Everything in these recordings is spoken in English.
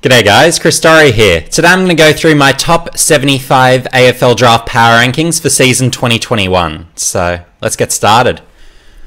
G'day guys, Chris Doerre here. Today I'm going to go through my top 75 AFL draft power rankings for season 2021. So let's get started.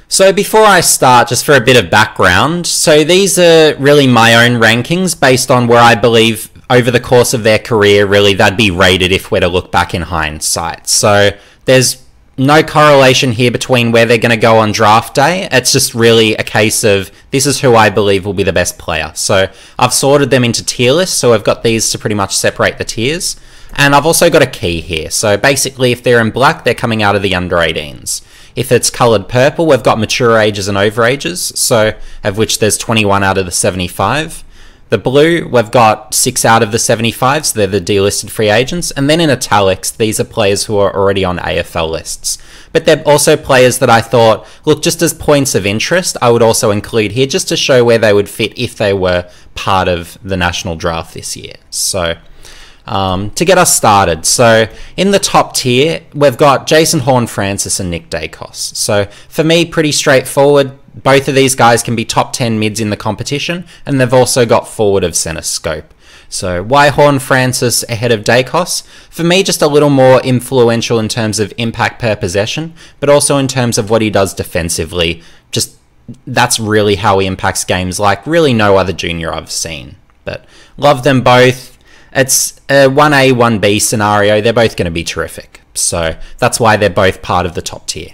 So before I start, just for a bit of background, so these are really my own rankings based on where I believe over the course of their career, really they'd be rated if we're to look back in hindsight. So there's no correlation here between where they're going to go on draft day. It's just really a case of this is who I believe will be the best player. So I've sorted them into tier lists, so I've got these to pretty much separate the tiers. And I've also got a key here. So basically, if they're in black, they're coming out of the under 18s. If it's coloured purple, we've got mature ages and over ages, so of which there's 21 out of the 75. The blue, we've got six out of the 75, so they're the delisted free agents. And then in italics, these are players who are already on AFL lists. But they're also players that I thought, look, just as points of interest, I would also include here just to show where they would fit if they were part of the national draft this year. So um, to get us started. So in the top tier, we've got Jason Horne-Francis and Nick Daicos. So for me, pretty straightforward. Both of these guys can be top 10 mids in the competition, and they've also got forward of centre scope. So why Horne-Francis ahead of Daicos? For me, just a little more influential in terms of impact per possession, but also in terms of what he does defensively. Just that's really how he impacts games like really no other junior I've seen. But love them both. It's a 1A, 1B scenario. They're both going to be terrific. So that's why they're both part of the top tier.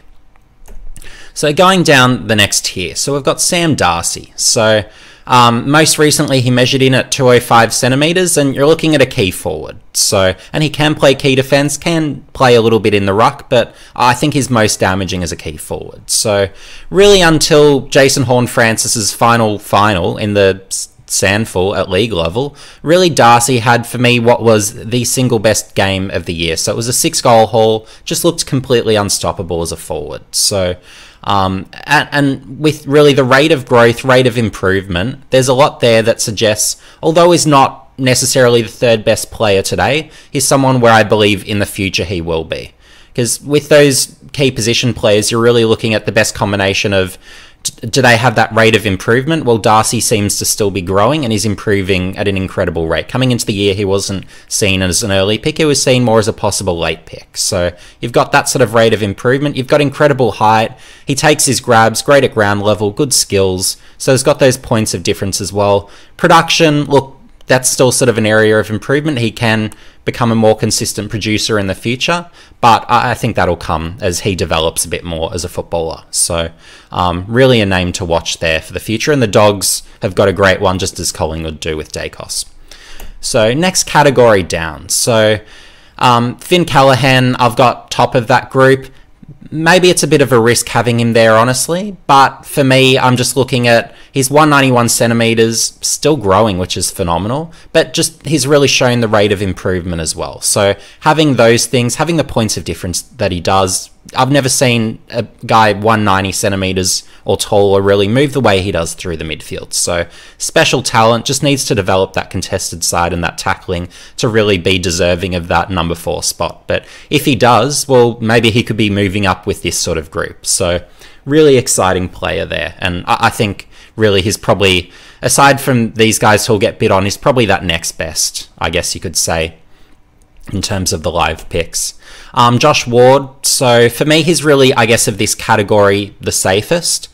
So going down the next tier, so we've got Sam Darcy. So um, most recently, he measured in at 205 centimeters, and you're looking at a key forward. So, and he can play key defense, can play a little bit in the ruck, but I think he's most damaging as a key forward. So, really, until Jason Horne-Francis's final final in the SANFL at league level, really Darcy had for me what was the single best game of the year. So it was a six goal haul, just looked completely unstoppable as a forward. So um, and, and, with really the rate of growth, rate of improvement, there's a lot there that suggests, although he's not necessarily the third best player today, he's someone where I believe in the future he will be. Because with those key position players, you're really looking at the best combination of do they have that rate of improvement? Well, Darcy seems to still be growing and is improving at an incredible rate. Coming into the year, he wasn't seen as an early pick, he was seen more as a possible late pick. So you've got that sort of rate of improvement. You've got incredible height. He takes his grabs, great at ground level, good skills. So he's got those points of difference as well. Production, look, that's still sort of an area of improvement. He can become a more consistent producer in the future, but I think that'll come as he develops a bit more as a footballer. So, um, really a name to watch there for the future. And the Dogs have got a great one, just as Collingwood do with Daicos. So, next category down. So, um, Finn Callaghan, I've got top of that group maybe it's a bit of a risk having him there, honestly. But for me, I'm just looking at he's 191 centimeters, still growing, which is phenomenal. But just he's really shown the rate of improvement as well. So having those things, having the points of difference that he does, I've never seen a guy 190 centimeters or taller really move the way he does through the midfield. So special talent just needs to develop that contested side and that tackling to really be deserving of that number four spot. But if he does, well, maybe he could be moving up with this sort of group. So really exciting player there, and I, I think really he's probably aside from these guys who'll get bid on, he's probably that next best, I guess you could say in terms of the live picks. Um, Josh Ward, so for me, he's really, I guess, of this category, the safest.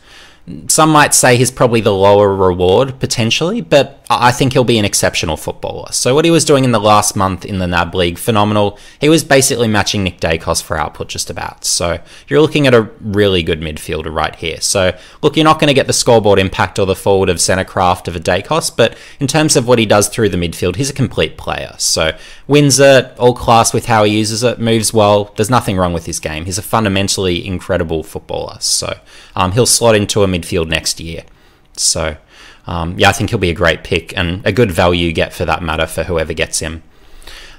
Some might say he's probably the lower reward potentially, but I think he'll be an exceptional footballer. So what he was doing in the last month in the NAB League, phenomenal. He was basically matching Nick Daicos for output just about. So you're looking at a really good midfielder right here. So look, you're not going to get the scoreboard impact or the forward of centre craft of a Daicos, but in terms of what he does through the midfield, he's a complete player. So wins it, all class with how he uses it, moves well. There's nothing wrong with his game. He's a fundamentally incredible footballer. So um, he'll slot into a midfield next year. So um, yeah, I think he'll be a great pick and a good value get for that matter for whoever gets him.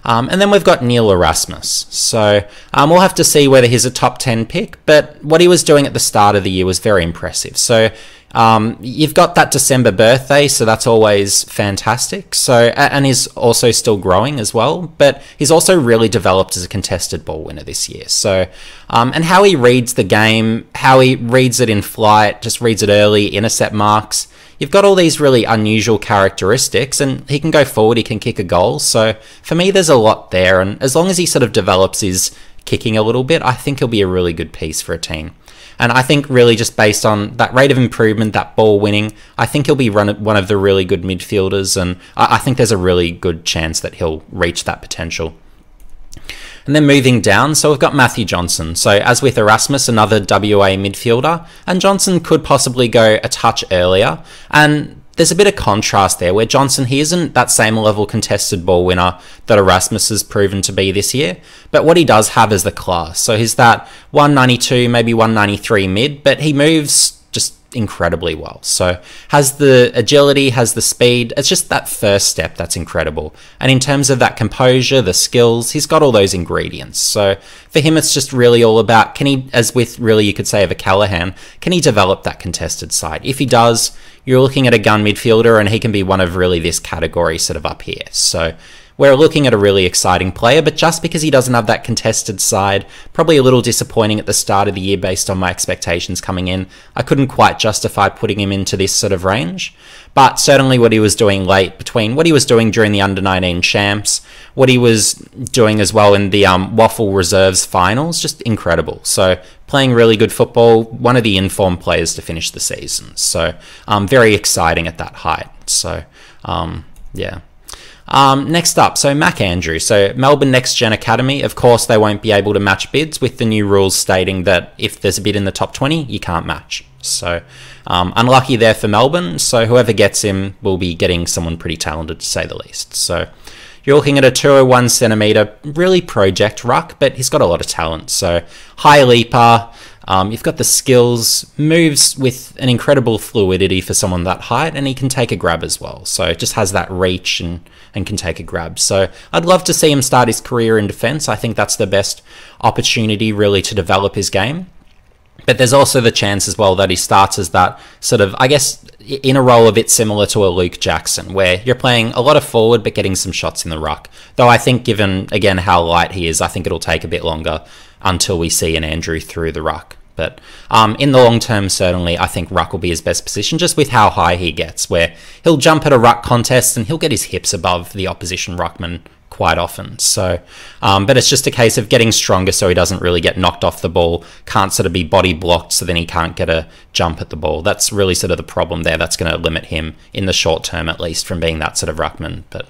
Um, and then we've got Neil Erasmus. So um, we'll have to see whether he's a top 10 pick, but what he was doing at the start of the year was very impressive. So Um, you've got that December birthday, so that's always fantastic. So and he's also still growing as well, but he's also really developed as a contested ball winner this year. So um, and how he reads the game, how he reads it in flight, just reads it early, intercept marks. You've got all these really unusual characteristics, and he can go forward, he can kick a goal. So for me, there's a lot there, and as long as he sort of develops his kicking a little bit, I think he'll be a really good piece for a team. And I think really just based on that rate of improvement, that ball winning, I think he'll be one of the really good midfielders, and I think there's a really good chance that he'll reach that potential. And then moving down, so we've got Matthew Johnson. So as with Erasmus, another WA midfielder, and Johnson could possibly go a touch earlier. And there's a bit of contrast there where Johnson, he isn't that same level contested ball winner that Erasmus has proven to be this year, but what he does have is the class. So he's that 192, maybe 193 mid, but he moves just incredibly well. So has the agility, has the speed. It's just that first step that's incredible. And in terms of that composure, the skills, he's got all those ingredients. So for him, it's just really all about can he, as with really you could say of a Callaghan, can he develop that contested side? If he does, you're looking at a gun midfielder, and he can be one of really this category sort of up here. So we're looking at a really exciting player, but just because he doesn't have that contested side, probably a little disappointing at the start of the year based on my expectations coming in. I couldn't quite justify putting him into this sort of range, but certainly what he was doing late between what he was doing during the under 19 champs, what he was doing as well in the um, WAFL Reserves finals, just incredible. So playing really good football, one of the informed players to finish the season. So um, very exciting at that height. So um, yeah. Um, next up, so Mac Andrew. So Melbourne Next Gen Academy. Of course, they won't be able to match bids with the new rules stating that if there's a bid in the top 20, you can't match. So um, unlucky there for Melbourne. So whoever gets him will be getting someone pretty talented to say the least. So you're looking at a 201 centimeter, really project ruck, but he's got a lot of talent. So high leaper. Um, you've got the skills, moves with an incredible fluidity for someone that height, and he can take a grab as well. So it just has that reach and, and can take a grab. So I'd love to see him start his career in defense. I think that's the best opportunity really to develop his game. But there's also the chance as well that he starts as that sort of, I guess, in a role a bit similar to a Luke Jackson, where you're playing a lot of forward but getting some shots in the ruck. Though I think, given again how light he is, I think it'll take a bit longer until we see an Andrew through the ruck. But um, in the long term, certainly, I think Ruck will be his best position just with how high he gets, where he'll jump at a Ruck contest and he'll get his hips above the opposition Ruckman quite often. So, um, but it's just a case of getting stronger so he doesn't really get knocked off the ball, can't sort of be body blocked, so then he can't get a jump at the ball. That's really sort of the problem there. That's going to limit him in the short term, at least, from being that sort of Ruckman. But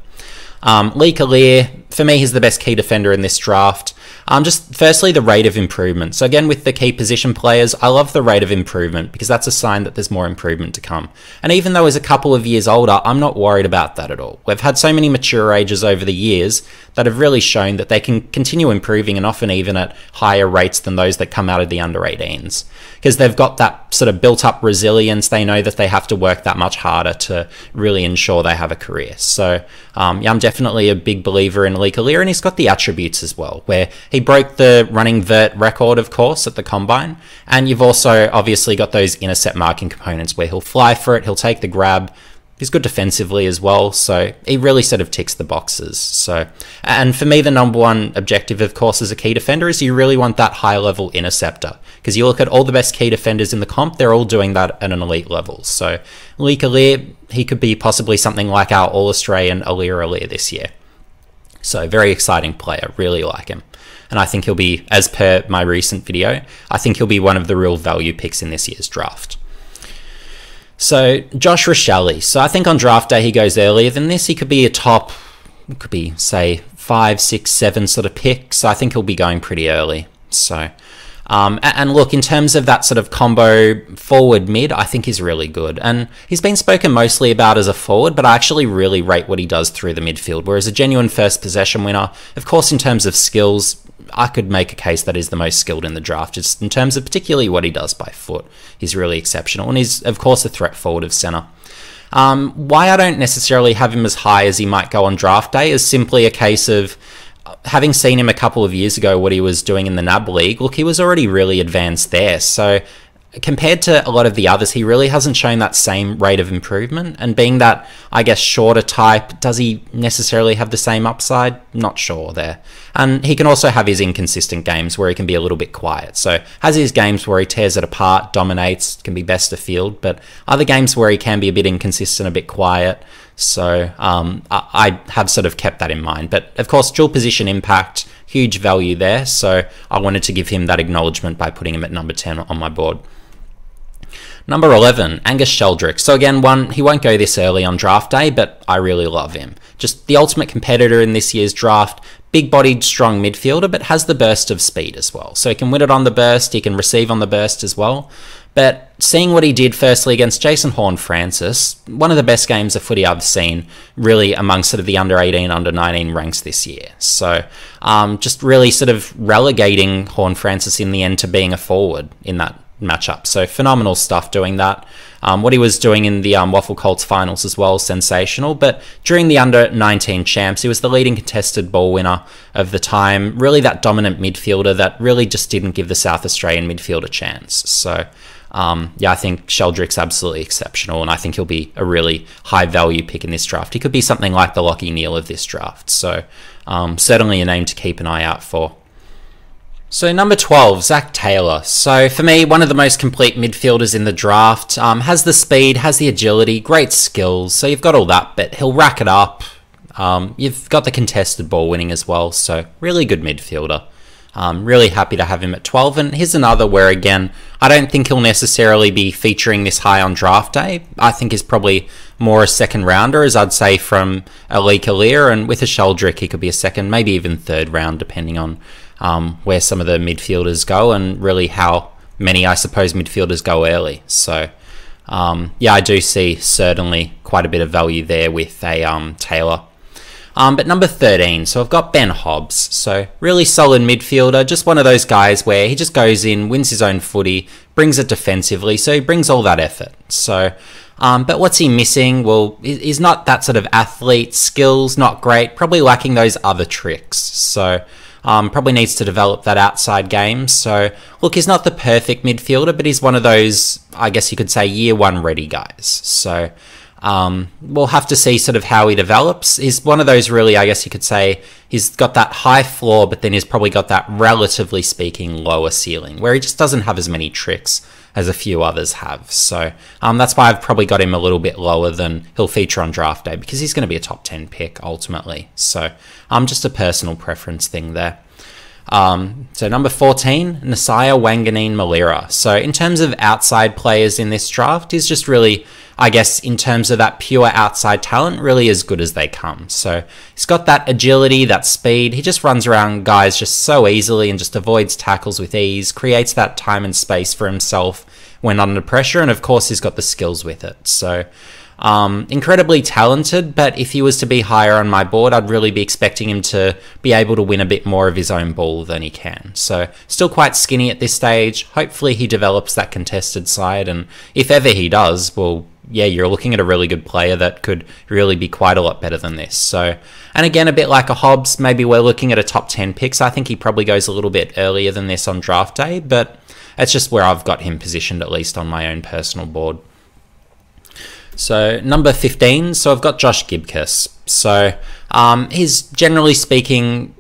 um, Lee Collier, for me, he's the best key defender in this draft. Um, just firstly, the rate of improvement. So again, with the key position players, I love the rate of improvement because that's a sign that there's more improvement to come. And even though he's a couple of years older, I'm not worried about that at all. We've had so many mature ages over the years that have really shown that they can continue improving and often even at higher rates than those that come out of the under 18s because they've got that sort of built up resilience. They know that they have to work that much harder to really ensure they have a career. So um, yeah, I'm definitely a big believer in Leek and he's got the attributes as well, where he broke the running vert record, of course, at the combine. And you've also obviously got those intercept marking components where he'll fly for it, he'll take the grab, He's good defensively as well, so he really sort of ticks the boxes. So, and for me, the number one objective, of course, as a key defender is you really want that high level interceptor because you look at all the best key defenders in the comp, they're all doing that at an elite level. So, Leek Aleer, he could be possibly something like our All Australian Aliir Aliir this year. So, very exciting player, really like him. And I think he'll be, as per my recent video, I think he'll be one of the real value picks in this year's draft. So Josh Rachele. So I think on draft day he goes earlier than this. He could be a top, could be say five, six, seven sort of pick. So I think he'll be going pretty early. So. Um, and look, in terms of that sort of combo forward mid, I think he's really good. And he's been spoken mostly about as a forward, but I actually really rate what he does through the midfield. Whereas a genuine first possession winner, of course, in terms of skills, I could make a case that he's the most skilled in the draft, just in terms of particularly what he does by foot. He's really exceptional, and he's of course a threat forward of centre. Um, why I don't necessarily have him as high as he might go on draft day is simply a case of having seen him a couple of years ago, what he was doing in the NAB League. Look, he was already really advanced there, so compared to a lot of the others, he really hasn't shown that same rate of improvement. And being that, I guess, shorter type, does he necessarily have the same upside? Not sure there. And he can also have his inconsistent games where he can be a little bit quiet. So has his games where he tears it apart, dominates, can be best of field, but other games where he can be a bit inconsistent, a bit quiet. So um, I, I have sort of kept that in mind. But of course, dual position impact, huge value there. So I wanted to give him that acknowledgement by putting him at number 10 on my board. Number 11, Angus Sheldrick. So again, one, he won't go this early on draft day, but I really love him. Just the ultimate competitor in this year's draft, big bodied, strong midfielder, but has the burst of speed as well. So he can win it on the burst, he can receive on the burst as well. But seeing what he did firstly against Jason Horne-Francis, one of the best games of footy I've seen, really among sort of the under 18, under 19 ranks this year. So um, just really sort of relegating Horne-Francis in the end to being a forward in that matchup. So phenomenal stuff doing that. Um, what he was doing in the um, WAFL Colts finals as well, sensational. But during the under 19 champs, he was the leading contested ball winner of the time. Really, that dominant midfielder that really just didn't give the South Australian midfield a chance. So. Um, yeah, I think Sheldrick's absolutely exceptional, and I think he'll be a really high value pick in this draft. He could be something like the Lachie Neale of this draft, so um, certainly a name to keep an eye out for. So number 12, Zach Taylor. So for me, one of the most complete midfielders in the draft. Um, has the speed, has the agility, great skills. So you've got all that, but he'll rack it up. Um, you've got the contested ball winning as well. So really good midfielder. Um, really happy to have him at 12. And here's another where, again, I don't think he'll necessarily be featuring this high on draft day. I think he's probably more a second rounder, as I'd say from Leek Aleer. And with a Sheldrick, he could be a second, maybe even third round, depending on um, where some of the midfielders go and really how many, I suppose, midfielders go early. So, um, yeah, I do see certainly quite a bit of value there with a um, Taylor. Um, but number 13, so I've got Ben Hobbs. So, really solid midfielder, just one of those guys where he just goes in, wins his own footy, brings it defensively, so he brings all that effort. So, um, but what's he missing? Well, he's not that sort of athlete, skills not great, probably lacking those other tricks. So, um, probably needs to develop that outside game. So, look, he's not the perfect midfielder, but he's one of those, I guess you could say, year one ready guys. So, um, we'll have to see sort of how he develops. He's one of those really, I guess you could say, he's got that high floor, but then he's probably got that relatively speaking lower ceiling where he just doesn't have as many tricks as a few others have. So um, that's why I've probably got him a little bit lower than he'll feature on draft day because he's going to be a top 10 pick ultimately. So um, just a personal preference thing there. Um, so number 14, Nasiah Wanganeen Milera. So in terms of outside players in this draft, he's just really, I guess, in terms of that pure outside talent, really as good as they come. So he's got that agility, that speed. He just runs around guys just so easily and just avoids tackles with ease, creates that time and space for himself when under pressure, and of course he's got the skills with it. So um, incredibly talented, but if he was to be higher on my board, I'd really be expecting him to be able to win a bit more of his own ball than he can. So, still quite skinny at this stage. Hopefully, he develops that contested side, and if ever he does, well, yeah, you're looking at a really good player that could really be quite a lot better than this. So, and again, a bit like a Hobbs, maybe we're looking at a top 10 picks. I think he probably goes a little bit earlier than this on draft day, but that's just where I've got him positioned, at least on my own personal board. So number 15, so I've got Josh Gibcus. So um, he's generally speaking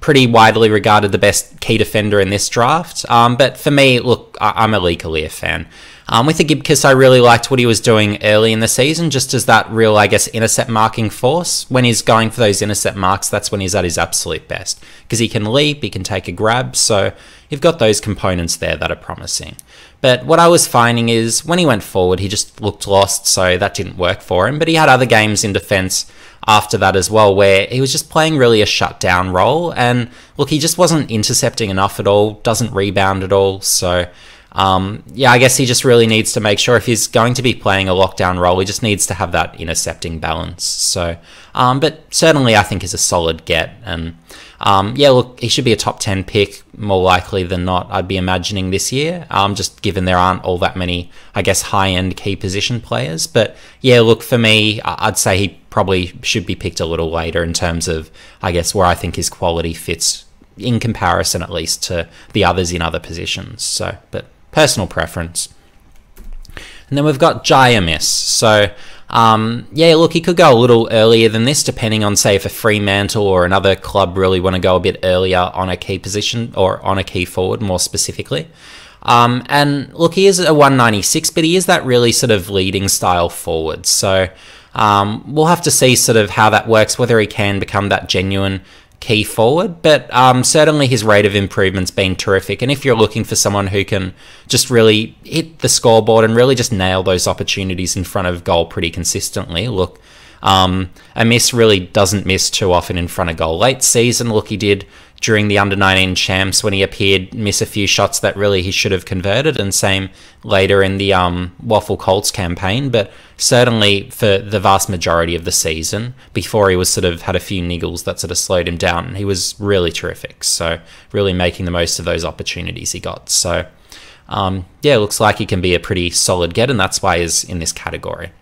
pretty widely regarded the best key defender in this draft. Um, but for me, look, I- am a Leek Aleer fan. Um, with the Gibcus, I really liked what he was doing early in the season, just as that real, I guess, intercept marking force. When he's going for those intercept marks, that's when he's at his absolute best. Because he can leap, he can take a grab, so you've got those components there that are promising. But what I was finding is when he went forward, he just looked lost, so that didn't work for him. But he had other games in defense after that as well, where he was just playing really a shutdown role. And look, he just wasn't intercepting enough at all, doesn't rebound at all. So, um, yeah, I guess he just really needs to make sure if he's going to be playing a lockdown role, he just needs to have that intercepting balance. So, um, but certainly I think is a solid get. And um, yeah, look, he should be a top 10 pick more likely than not, I'd be imagining this year, um, just given there aren't all that many, I guess, high end key position players. But yeah, look, for me, I'd say he probably should be picked a little later in terms of, I guess, where I think his quality fits in comparison, at least, to the others in other positions. So, but personal preference. And then we've got Jye Amiss. So, um, yeah, look, he could go a little earlier than this, depending on, say, if a Fremantle or another club really want to go a bit earlier on a key position or on a key forward, more specifically. Um, and look, he is a 196, but he is that really sort of leading style forward. So um, we'll have to see sort of how that works, whether he can become that genuine key forward, but um, certainly his rate of improvement's been terrific. And if you're looking for someone who can just really hit the scoreboard and really just nail those opportunities in front of goal pretty consistently, look, um, Amiss really doesn't miss too often in front of goal. Late season, look, he did during the under 19 champs when he appeared miss a few shots that really he should have converted and same later in the um, WAFL Colts campaign. But certainly for the vast majority of the season before he was sort of had a few niggles that sort of slowed him down he was really terrific. So really making the most of those opportunities he got. So um, yeah looks like he can be a pretty solid get and that's why he's in this category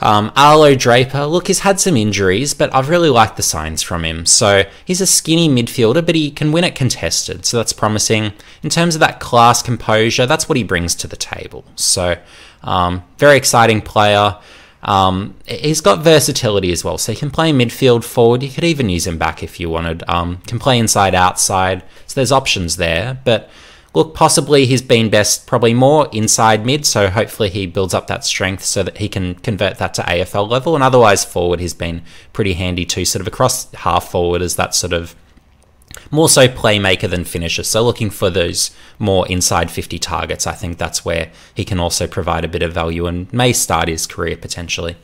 um, Arlo Draper, look, he's had some injuries, but I've really liked the signs from him. So he's a skinny midfielder, but he can win it contested, so that's promising. In terms of that class composure, that's what he brings to the table. So um, very exciting player. Um, he's got versatility as well, so he can play midfield, forward. You could even use him back if you wanted. Um, can play inside, outside. So there's options there, but look, possibly he's been best probably more inside mid, so hopefully he builds up that strength so that he can convert that to AFL level. And otherwise, forward he's been pretty handy too, sort of across half forward as that sort of more so playmaker than finisher. So looking for those more inside 50 targets, I think that's where he can also provide a bit of value and may start his career potentially.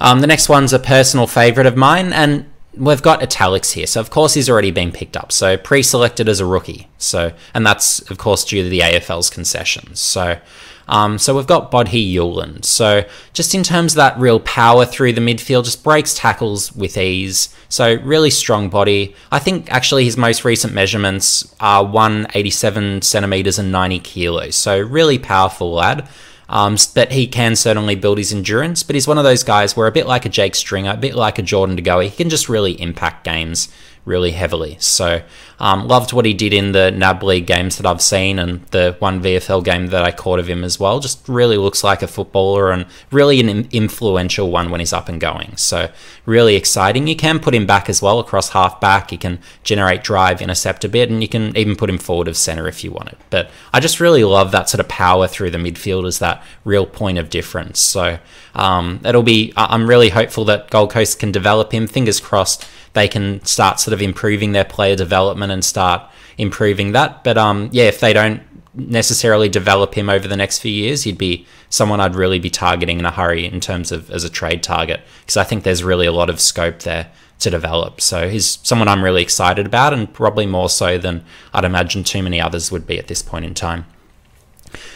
Um, the next one's a personal favourite of mine, and we've got italics here. So of course he's already been picked up. So pre-selected as a rookie. So and that's of course due to the AFL's concessions. So um, so we've got Bodhi Uwland. So just in terms of that real power through the midfield, just breaks tackles with ease. So really strong body. I think actually his most recent measurements are 187 centimeters and 90 kilos. So really powerful lad. Um, but he can certainly build his endurance. But he's one of those guys where a bit like a Jake Stringer, a bit like a Jordan De Goey, he can just really impact games really heavily. So um, loved what he did in the NAB League games that I've seen and the one VFL game that I caught of him as well. Just really looks like a footballer and really an influential one when he's up and going. So really exciting. You can put him back as well across half back. You can generate drive, intercept a bit, and you can even put him forward of centre if you wanted. But I just really love that sort of power through the midfield as that real point of difference. So um, it'll be. I'm really hopeful that Gold Coast can develop him. Fingers crossed they can start sort of improving their player development and start improving that. But um, yeah, if they don't necessarily develop him over the next few years, he'd be someone I'd really be targeting in a hurry in terms of as a trade target because I think there's really a lot of scope there to develop. So he's someone I'm really excited about and probably more so than I'd imagine too many others would be at this point in time.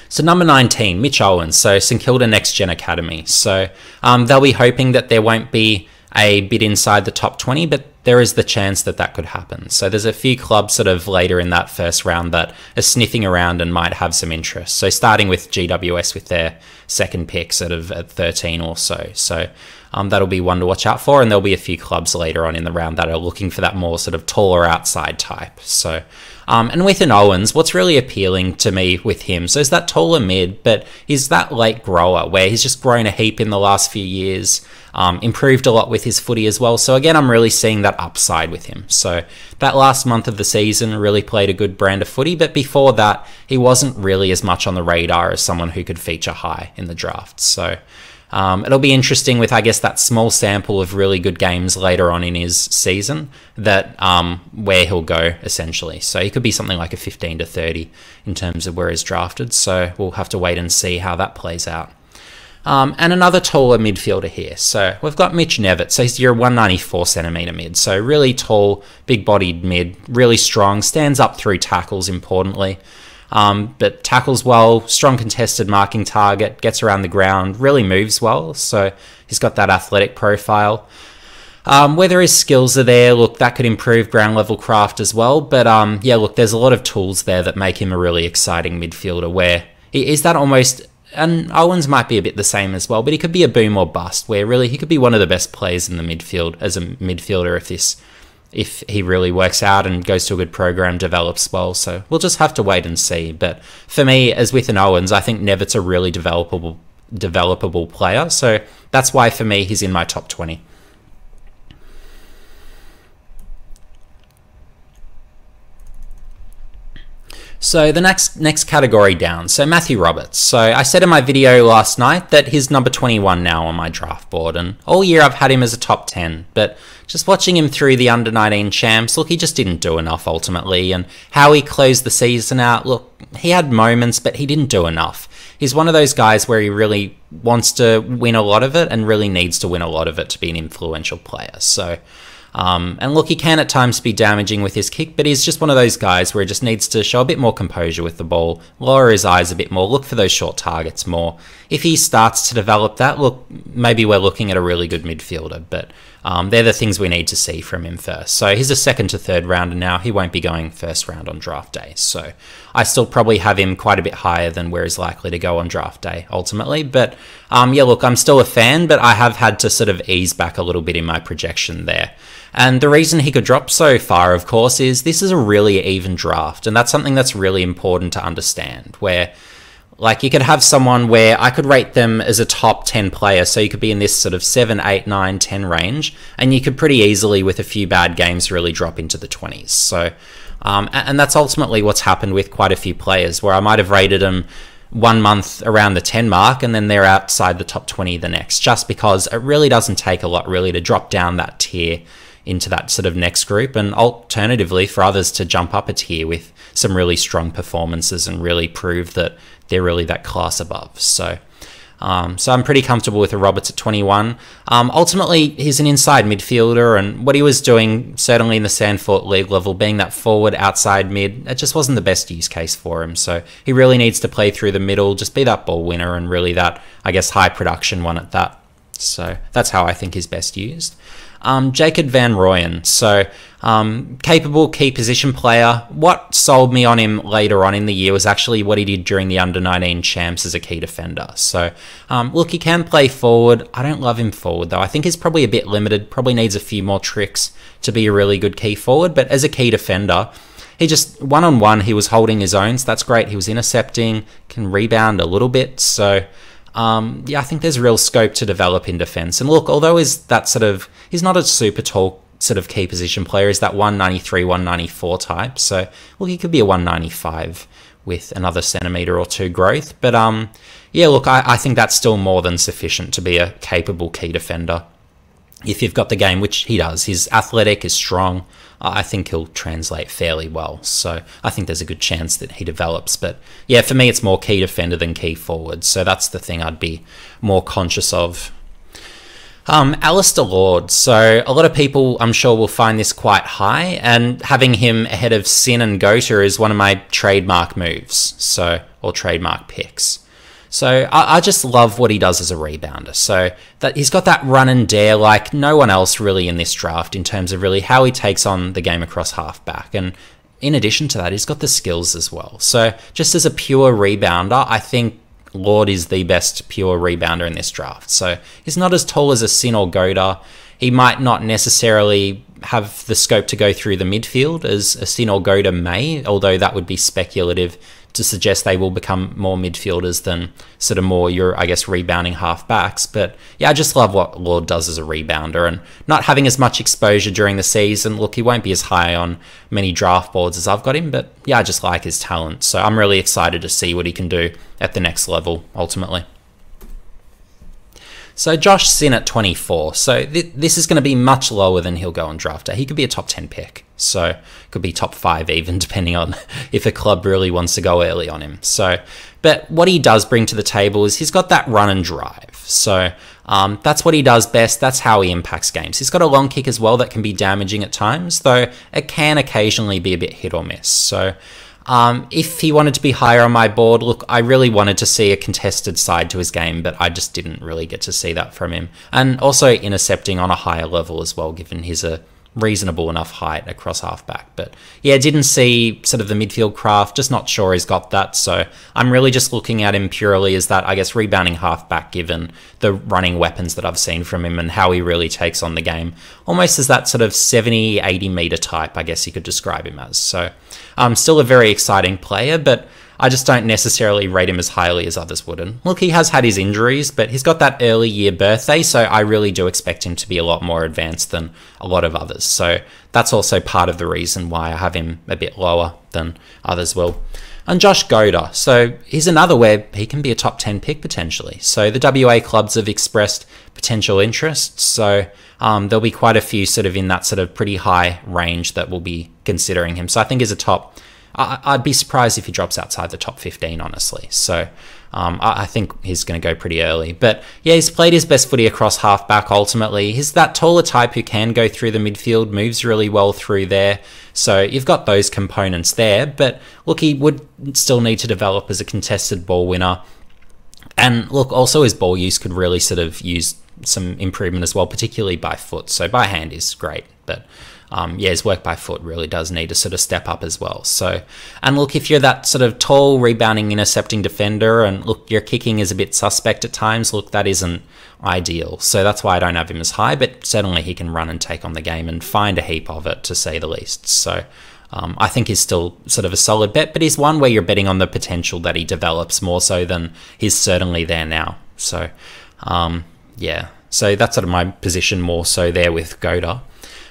So number 19, Mitch Owens, so St Kilda Next Gen Academy. So um, they'll be hoping that there won't be a bit inside the top 20, but there is the chance that that could happen. So there's a few clubs sort of later in that first round that are sniffing around and might have some interest. So starting with GWS with their second pick sort of at 13 or so. So um, that'll be one to watch out for. And there'll be a few clubs later on in the round that are looking for that more sort of taller outside type. So um, and with an Owens, what's really appealing to me with him, so is that taller mid, but he's that late grower where he's just grown a heap in the last few years, um, improved a lot with his footy as well. So again, I'm really seeing that upside with him. So that last month of the season really played a good brand of footy, but before that, he wasn't really as much on the radar as someone who could feature high in the draft. So um, it'll be interesting with, I guess, that small sample of really good games later on in his season that um, where he'll go essentially. So he could be something like a 15 to 30 in terms of where he's drafted. So we'll have to wait and see how that plays out. Um, and another taller midfielder here. So we've got Mitch Knevitt. So he's your 194 centimeter mid. So really tall, big bodied mid, really strong, stands up through tackles importantly. Um, but tackles well, strong contested marking target, gets around the ground, really moves well. So he's got that athletic profile. Um, whether his skills are there, look, that could improve ground level craft as well. But um, yeah, look, there's a lot of tools there that make him a really exciting midfielder. where Where is that almost, and Owens might be a bit the same as well, but he could be a boom or bust. Where really he could be one of the best players in the midfield as a midfielder if this if he really works out and goes to a good program, develops well. So we'll just have to wait and see. But for me, as with an Owens, I think Knevitt's a really developable developable player. So that's why for me he's in my top 20. So the next next category down, so Matthew Roberts. So I said in my video last night that he's number 21 now on my draft board, and all year I've had him as a top 10, but just watching him through the under 19 champs, look, he just didn't do enough ultimately, and how he closed the season out, look, he had moments, but he didn't do enough. He's one of those guys where he really wants to win a lot of it and really needs to win a lot of it to be an influential player. So um, and look, he can at times be damaging with his kick, but he's just one of those guys where he just needs to show a bit more composure with the ball, lower his eyes a bit more, look for those short targets more. If he starts to develop that, look, maybe we're looking at a really good midfielder, but um, they're the things we need to see from him first. So he's a second to third rounder now. He won't be going first round on draft day. So I still probably have him quite a bit higher than where he's likely to go on draft day ultimately. But um, yeah, look, I'm still a fan, but I have had to sort of ease back a little bit in my projection there. And the reason he could drop so far, of course, is this is a really even draft. And that's something that's really important to understand. Where, like, you could have someone where I could rate them as a top 10 player. So you could be in this sort of 7, 8, 9, 10 range. And you could pretty easily, with a few bad games, really drop into the 20s. So, um, and that's ultimately what's happened with quite a few players, where I might have rated them one month around the 10 mark and then they're outside the top 20 the next, just because it really doesn't take a lot really to drop down that tier into that sort of next group, and alternatively for others to jump up a tier with some really strong performances and really prove that they're really that class above. So. Um, so I'm pretty comfortable with a Roberts at 21. Um, ultimately, he's an inside midfielder, and what he was doing, certainly in the SANFL League level, being that forward outside mid, it just wasn't the best use case for him. So he really needs to play through the middle, just be that ball winner, and really that, I guess, high production one at that. So that's how I think he's best used. Um, Jacob Van Rooyen, so um, capable key position player. What sold me on him later on in the year was actually what he did during the under 19 champs as a key defender. So, um, look, he can play forward. I don't love him forward though. I think he's probably a bit limited, probably needs a few more tricks to be a really good key forward. But as a key defender, he just one on one, he was holding his own. So that's great. He was intercepting, can rebound a little bit. So, um, yeah, I think there's real scope to develop in defence. And look, although he's that sort of, he's not a super tall sort of key position player, is that 193, 194 type. So, well, he could be a 195 with another centimetre or two growth. But um, yeah, look, I, I think that's still more than sufficient to be a capable key defender. If you've got the game, which he does, he's athletic, is strong, I think he'll translate fairly well. So I think there's a good chance that he develops. But yeah, for me, it's more key defender than key forward. So that's the thing I'd be more conscious of. Um, Alistair Lord. So a lot of people, I'm sure, will find this quite high, and having him ahead of Sinn and Goater is one of my trademark moves. So or trademark picks. So I, I, just love what he does as a rebounder. So that he's got that run and dare like no one else really in this draft in terms of really how he takes on the game across halfback. And in addition to that, he's got the skills as well. So just as a pure rebounder, I think Lord is the best pure rebounder in this draft. So he's not as tall as a Sinn or Goater. He might not necessarily have the scope to go through the midfield as a Sinn or Goater may, although that would be speculative to suggest they will become more midfielders than sort of more your, I guess, rebounding halfbacks. But yeah, I just love what Lord does as a rebounder and not having as much exposure during the season. Look, he won't be as high on many draft boards as I've got him, but yeah, I just like his talent. So I'm really excited to see what he can do at the next level ultimately. So Josh Sinn at 24. So th this is going to be much lower than he'll go on draft day. He could be a top 10 pick. So could be top five even, depending on if a club really wants to go early on him. So, but what he does bring to the table is he's got that run and drive. So um, that's what he does best. That's how he impacts games. He's got a long kick as well that can be damaging at times, though it can occasionally be a bit hit or miss. So um, if he wanted to be higher on my board, look, I really wanted to see a contested side to his game, but I just didn't really get to see that from him. And also intercepting on a higher level as well, given he's a reasonable enough height across halfback. But yeah, didn't see sort of the midfield craft, just not sure he's got that. So I'm really just looking at him purely as that, I guess, rebounding halfback given the running weapons that I've seen from him and how he really takes on the game. Almost as that sort of 70, 80 meter type, I guess you could describe him as. So um, still a very exciting player, but I just don't necessarily rate him as highly as others would. And look, he has had his injuries, but he's got that early year birthday, so I really do expect him to be a lot more advanced than a lot of others. So that's also part of the reason why I have him a bit lower than others will. And Josh Goater, so he's another where he can be a top 10 pick potentially. So the WA clubs have expressed potential interest, so um, there'll be quite a few sort of in that sort of pretty high range that will be considering him. So I think he's a top I, would be surprised if he drops outside the top 15, honestly. So um, I, I, think he's going to go pretty early. But yeah, he's played his best footy across halfback ultimately. He's that taller type who can go through the midfield, moves really well through there. So you've got those components there. But look, he would still need to develop as a contested ball winner. And look, also his ball use could really sort of use some improvement as well, particularly by foot. So by hand is great, but um, yeah, his work by foot really does need to sort of step up as well. So, and look, if you're that sort of tall, rebounding, intercepting defender, and look, your kicking is a bit suspect at times, look, that isn't ideal. So that's why I don't have him as high, but certainly he can run and take on the game and find a heap of it, to say the least. So, um, I think he's still sort of a solid bet, but he's one where you're betting on the potential that he develops more so than he's certainly there now. So, um, yeah. So that's sort of my position more so there with Goater.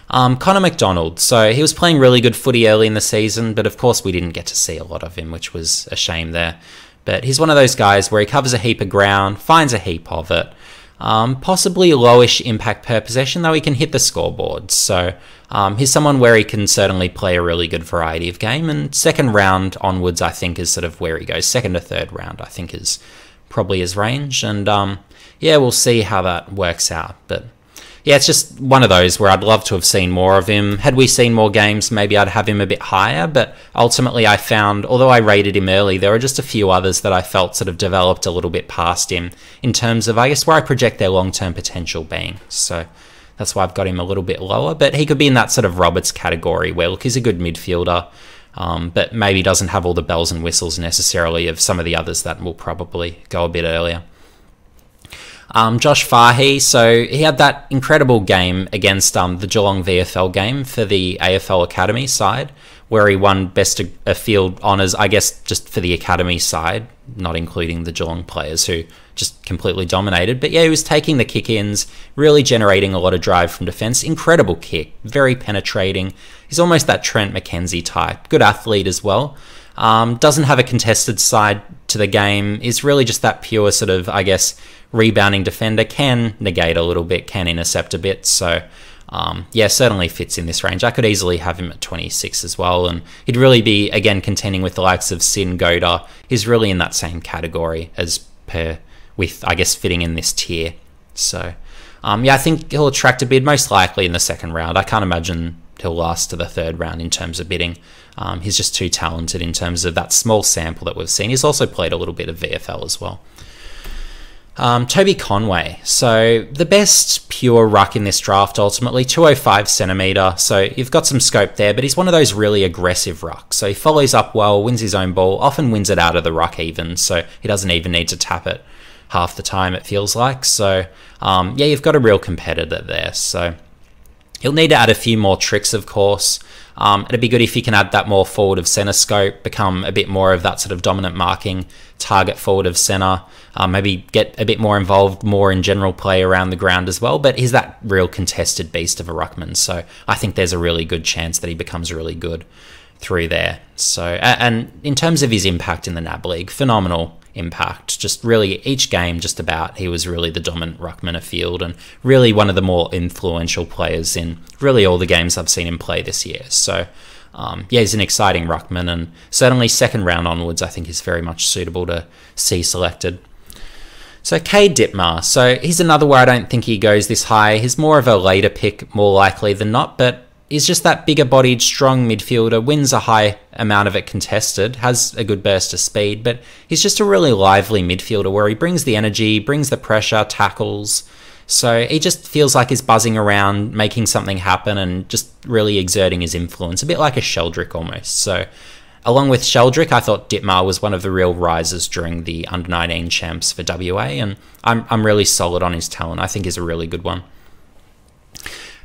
Um, Connor MacDonald. So he was playing really good footy early in the season, but of course we didn't get to see a lot of him, which was a shame there. But he's one of those guys where he covers a heap of ground, finds a heap of it. Um, possibly lowish impact per possession, though he can hit the scoreboard. So um, he's someone where he can certainly play a really good variety of game. And second round onwards, I think, is sort of where he goes. Second to third round, I think, is probably his range. And um, yeah, we'll see how that works out. But yeah, it's just one of those where I'd love to have seen more of him. Had we seen more games, maybe I'd have him a bit higher, but ultimately I found, although I rated him early, there are just a few others that I felt sort of developed a little bit past him in terms of, I guess, where I project their long term potential being. So that's why I've got him a little bit lower, but he could be in that sort of Roberts category where, look, he's a good midfielder. Um, but maybe doesn't have all the bells and whistles necessarily of some of the others that will probably go a bit earlier. Um, Josh Fahey, so he had that incredible game against um, the Geelong VFL game for the AFL Academy side, where he won best of field honours, I guess, just for the Academy side, not including the Geelong players who just completely dominated. But yeah, he was taking the kick ins, really generating a lot of drive from defence. Incredible kick, very penetrating. He's almost that Trent McKenzie type. Good athlete as well. Um, doesn't have a contested side to the game. Is really just that pure sort of, I guess, rebounding defender. Can negate a little bit, can intercept a bit. So, um, yeah, certainly fits in this range. I could easily have him at 26 as well, and he'd really be again contending with the likes of Sinn Goater. He's really in that same category as per with, I guess, fitting in this tier. So, um, yeah, I think he'll attract a bid most likely in the second round. I can't imagine he'll last to the third round in terms of bidding. Um, he's just too talented in terms of that small sample that we've seen. He's also played a little bit of VFL as well. Um, Toby Conway. So the best pure ruck in this draft, ultimately 205 centimeter. So you've got some scope there, but he's one of those really aggressive rucks. So he follows up well, wins his own ball, often wins it out of the ruck even. So he doesn't even need to tap it half the time. It feels like. So um, yeah, you've got a real competitor there. So He'll need to add a few more tricks, of course. Um, it'd be good if he can add that more forward of center scope, become a bit more of that sort of dominant marking target forward of center. Um, maybe get a bit more involved, more in general play around the ground as well. But he's that real contested beast of a ruckman, so I think there's a really good chance that he becomes really good through there. So, and in terms of his impact in the NAB league, phenomenal impact. Just really each game, just about, he was really the dominant ruckman of field and really one of the more influential players in really all the games I've seen him play this year. So, um, yeah, he's an exciting ruckman and certainly second round onwards, I think is very much suitable to see selected. So Cade Dittmar, so he's another where I don't think he goes this high. He's more of a later pick, more likely than not, but is just that bigger bodied, strong midfielder, wins a high amount of it contested, has a good burst of speed, but he's just a really lively midfielder where he brings the energy, brings the pressure, tackles, So he just feels like he's buzzing around, making something happen, and just really exerting his influence, a bit like a Sheldrick almost. So, along with Sheldrick, I thought Ditmar was one of the real risers during the under 19 champs for WA, and I'm, I'm really solid on his talent. I think he's a really good one.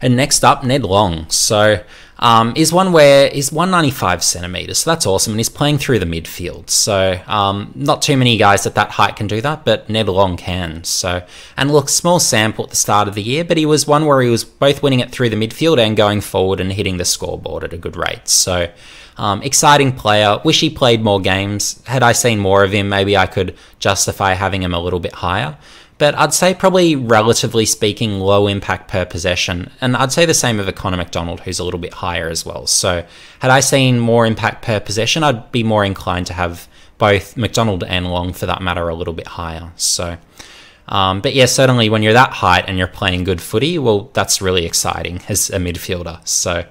And next up, Ned Long. So um, is one where he's 195 centimeters, so that's awesome, and he's playing through the midfield. So um, not too many guys at that height can do that, but Ned Long can. So and look, small sample at the start of the year, but he was one where he was both winning it through the midfield and going forward and hitting the scoreboard at a good rate. So. Um, exciting player. Wish he played more games. Had I seen more of him, maybe I could justify having him a little bit higher but I'd say probably relatively speaking, low impact per possession. And I'd say the same of Connor MacDonald, who's a little bit higher as well. So had I seen more impact per possession, I'd be more inclined to have both MacDonald and Long, for that matter, a little bit higher. So. Um, but yeah, certainly when you're that height and you're playing good footy, well, that's really exciting as a midfielder. So,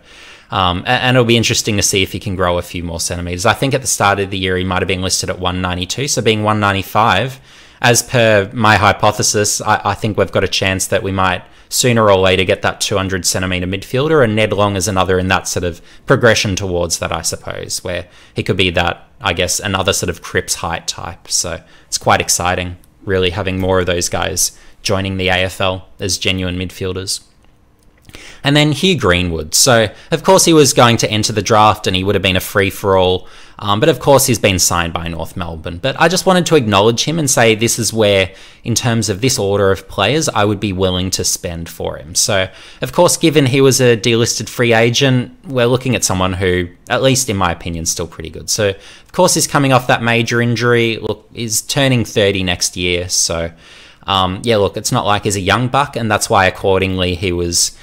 um, and it'll be interesting to see if he can grow a few more centimeters. I think at the start of the year he might have been listed at 192, so being 195 as per my hypothesis, I, I, think we've got a chance that we might sooner or later get that 200 centimeter midfielder, and Ned Long is another in that sort of progression towards that, I suppose, where he could be that, I guess, another sort of Cripps height type. So it's quite exciting, really, having more of those guys joining the AFL as genuine midfielders. And then Hugh Greenwood. So, of course, he was going to enter the draft and he would have been a free for all. Um, but of course, he's been signed by North Melbourne. But I just wanted to acknowledge him and say this is where, in terms of this order of players, I would be willing to spend for him. So, of course, given he was a delisted free agent, we're looking at someone who, at least in my opinion, is still pretty good. So, of course, he's coming off that major injury. Look, he's turning 30 next year. So, um, yeah, look, it's not like he's a young buck, and that's why accordingly he was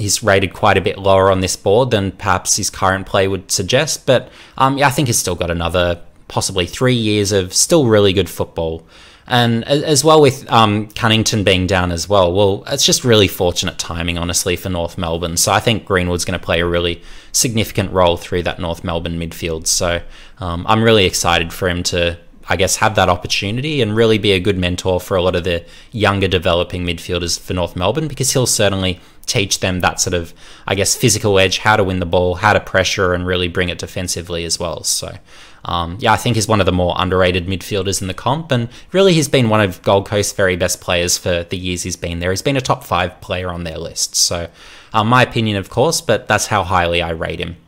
he's rated quite a bit lower on this board than perhaps his current play would suggest. But um, yeah, I think he's still got another possibly three years of still really good football. And as well with um, Cunnington being down as well, well, it's just really fortunate timing, honestly, for North Melbourne. So I think Greenwood's going to play a really significant role through that North Melbourne midfield. So um, I'm really excited for him to I guess, have that opportunity and really be a good mentor for a lot of the younger developing midfielders for North Melbourne because he'll certainly teach them that sort of, I guess, physical edge, how to win the ball, how to pressure, and really bring it defensively as well. So, um, yeah, I think he's one of the more underrated midfielders in the comp, and really he's been one of Gold Coast's very best players for the years he's been there. He's been a top five player on their list. So, um, my opinion, of course, but that's how highly I rate him.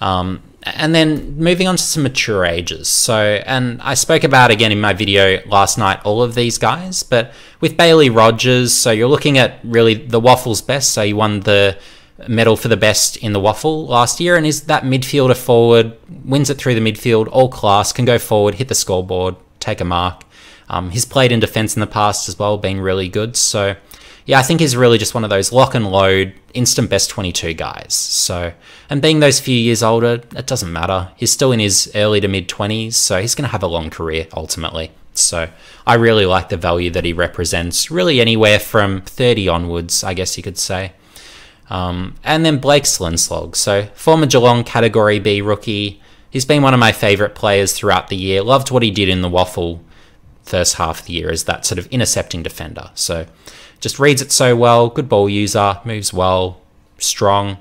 Um, and then moving on to some mature ages. So, and I spoke about again in my video last night all of these guys, but with Bailey Rogers, so you're looking at really the waffle's best. So he won the medal for the best in the waffle last year and is that midfielder forward, wins it through the midfield, all class, can go forward, hit the scoreboard, take a mark. Um, he's played in defence in the past as well, been really good. So, yeah, I think he's really just one of those lock and load, instant best 22 guys. So, and being those few years older, it doesn't matter. He's still in his early to mid 20s, so he's going to have a long career ultimately. So, I really like the value that he represents, really anywhere from 30 onwards, I guess you could say. Um, and then Blake Schlensog, so former Geelong Category B rookie. He's been one of my favourite players throughout the year. Loved what he did in the waffle first half of the year as that sort of intercepting defender. So, just reads it so well, good ball user, moves well, strong,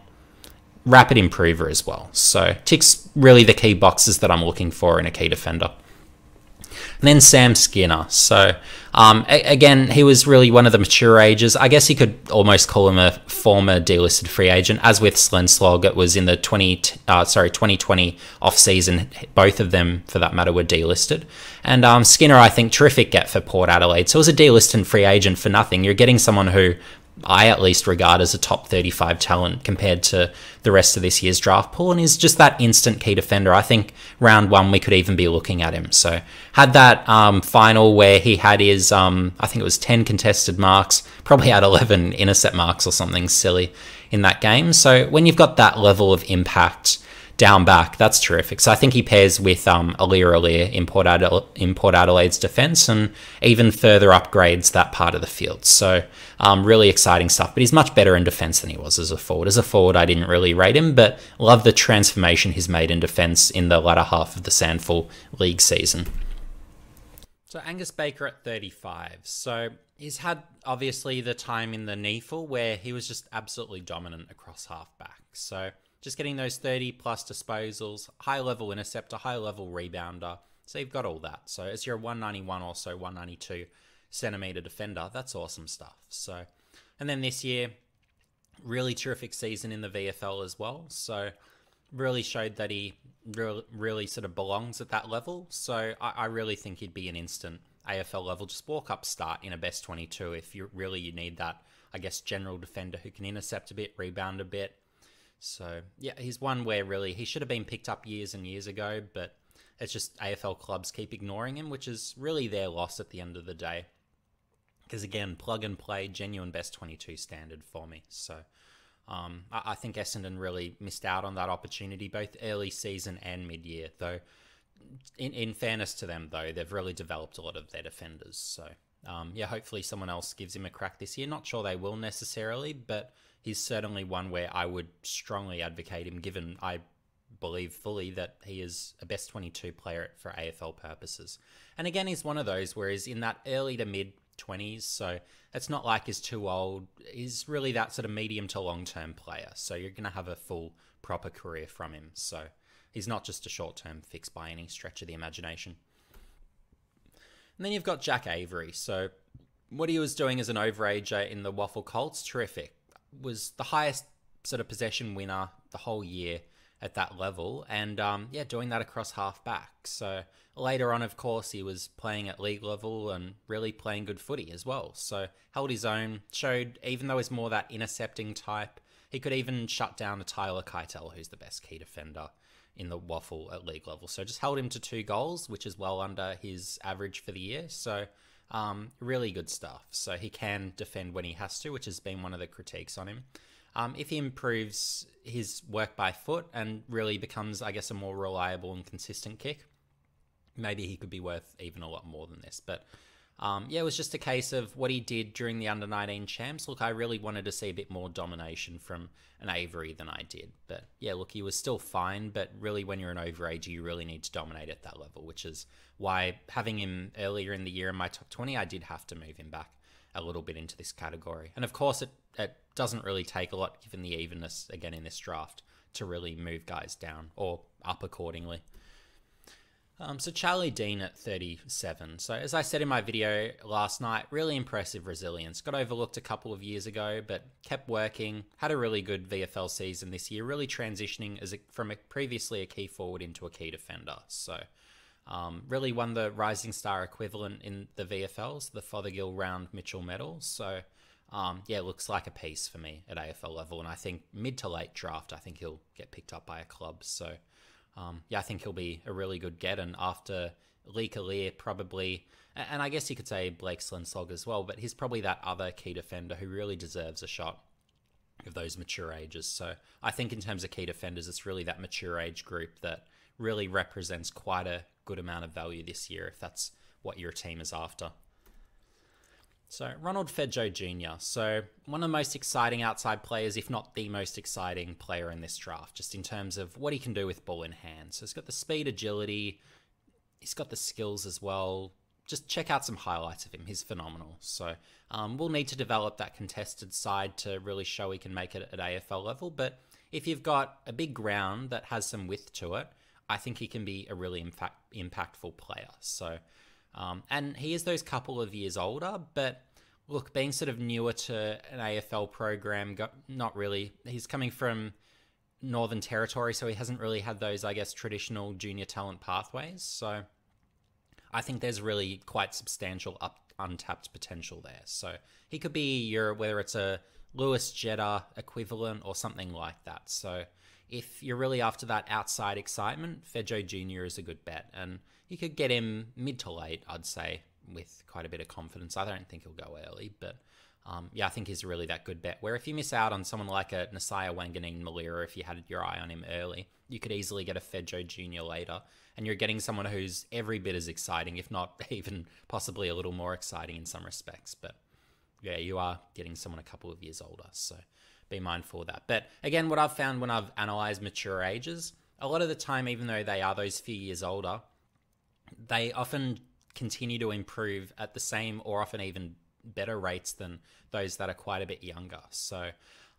rapid improver as well. So ticks really the key boxes that I'm looking for in a key defender. And then Sam Skinner. So um, a- again, he was really one of the mature ages. I guess you could almost call him a former delisted free agent. As with Schlensog, it was in the 20 uh, sorry 2020 off season. Both of them, for that matter, were delisted. And um, Skinner, I think, terrific get for Port Adelaide. So as a delisted free agent for nothing, you're getting someone who I at least regard as a top 35 talent compared to the rest of this year's draft pool and is just that instant key defender. I think round one we could even be looking at him. So had that um, final where he had his, um, I think it was 10 contested marks, probably had 11 intercept marks or something silly in that game. So when you've got that level of impact down back. That's terrific. So I think he pairs with um, Aliir Aliir in Port, Adela- in Port Adelaide's defence and even further upgrades that part of the field. So um, really exciting stuff. But he's much better in defence than he was as a forward. As a forward, I didn't really rate him, but love the transformation he's made in defence in the latter half of the SANFL league season. So Angus Baker at 35. So he's had obviously the time in the NEAFL where he was just absolutely dominant across halfback. So just getting those 30 plus disposals, high level interceptor, high level rebounder. So you've got all that. So as your 191 or so 192 centimeter defender, that's awesome stuff. So and then this year, really terrific season in the VFL as well. So really showed that he really, really sort of belongs at that level. So I, I, really think he'd be an instant AFL level. Just walk up start in a best 22 if you really you need that, I guess, general defender who can intercept a bit, rebound a bit. So yeah, he's one where really he should have been picked up years and years ago, but it's just AFL clubs keep ignoring him, which is really their loss at the end of the day. Because again, plug and play, genuine best 22 standard for me. So um, I, I, think Essendon really missed out on that opportunity, both early season and mid year. Though, in, in fairness to them, though, they've really developed a lot of their defenders. So, um, yeah, hopefully someone else gives him a crack this year. Not sure they will necessarily, but he's certainly one where I would strongly advocate him, given I believe fully that he is a best 22 player for AFL purposes. And again, he's one of those where he's in that early to mid 20s. So it's not like he's too old. He's really that sort of medium to long term player. So you're going to have a full, proper career from him. So he's not just a short term fix by any stretch of the imagination. And then you've got Jack Avery. So what he was doing as an overager in the Waffle Colts, terrific. Was the highest sort of possession winner the whole year at that level, and um, yeah, doing that across half back. So later on, of course, he was playing at league level and really playing good footy as well. So held his own, showed even though he's more that intercepting type, he could even shut down a Tyler Keitel, who's the best key defender in the waffle at league level. So just held him to two goals, which is well under his average for the year. So um, really good stuff. So he can defend when he has to, which has been one of the critiques on him. Um, if he improves his work by foot and really becomes, I guess, a more reliable and consistent kick, maybe he could be worth even a lot more than this. But um, yeah, it was just a case of what he did during the under 19 champs. Look, I really wanted to see a bit more domination from an Avery than I did. But yeah, look, he was still fine. But really, when you're an overager, you really need to dominate at that level, which is why having him earlier in the year in my top 20, I did have to move him back a little bit into this category. And of course, it, it doesn't really take a lot, given the evenness again in this draft, to really move guys down or up accordingly. Um, so Charlie Dean at 37. So as I said in my video last night, really impressive resilience. Got overlooked a couple of years ago, but kept working. Had a really good VFL season this year. Really transitioning as a, from a, previously a key forward into a key defender. So um, really won the Rising Star equivalent in the VFLs, the Fothergill Round Mitchell Medal. So um, yeah, looks like a piece for me at AFL level, and I think mid to late draft, I think he'll get picked up by a club. So um, yeah, I think he'll be a really good get. And after Lee Collier, probably, and I guess you could say Blake Schlensog as well, but he's probably that other key defender who really deserves a shot of those mature ages. So I think in terms of key defenders, it's really that mature age group that really represents quite a good amount of value this year if that's what your team is after. So, Ronald Fejo Jr. So, one of the most exciting outside players, if not the most exciting player in this draft, just in terms of what he can do with ball in hand. So, he's got the speed, agility, he's got the skills as well. Just check out some highlights of him. He's phenomenal. So, um, we'll need to develop that contested side to really show he can make it at AFL level. But if you've got a big ground that has some width to it, I think he can be a really impact- impactful player. So, um, and he is those couple of years older, but look, being sort of newer to an AFL program, not really. He's coming from Northern Territory, so he hasn't really had those, I guess, traditional junior talent pathways. So I think there's really quite substantial up, untapped potential there. So he could be your whether it's a Lewis Jetta equivalent or something like that. So if you're really after that outside excitement, Fejo Jr. is a good bet. And you could get him mid to late, I'd say, with quite a bit of confidence. I don't think he'll go early, but um, yeah, I think he's really that good bet. Where if you miss out on someone like a Nasiah Wanganeen-Milera, if you had your eye on him early, you could easily get a Fejo Jr. later, and you're getting someone who's every bit as exciting, if not even possibly a little more exciting in some respects. But yeah, you are getting someone a couple of years older, so be mindful of that. But again, what I've found when I've analyzed mature ages, a lot of the time, even though they are those few years older, they often continue to improve at the same or often even better rates than those that are quite a bit younger. So,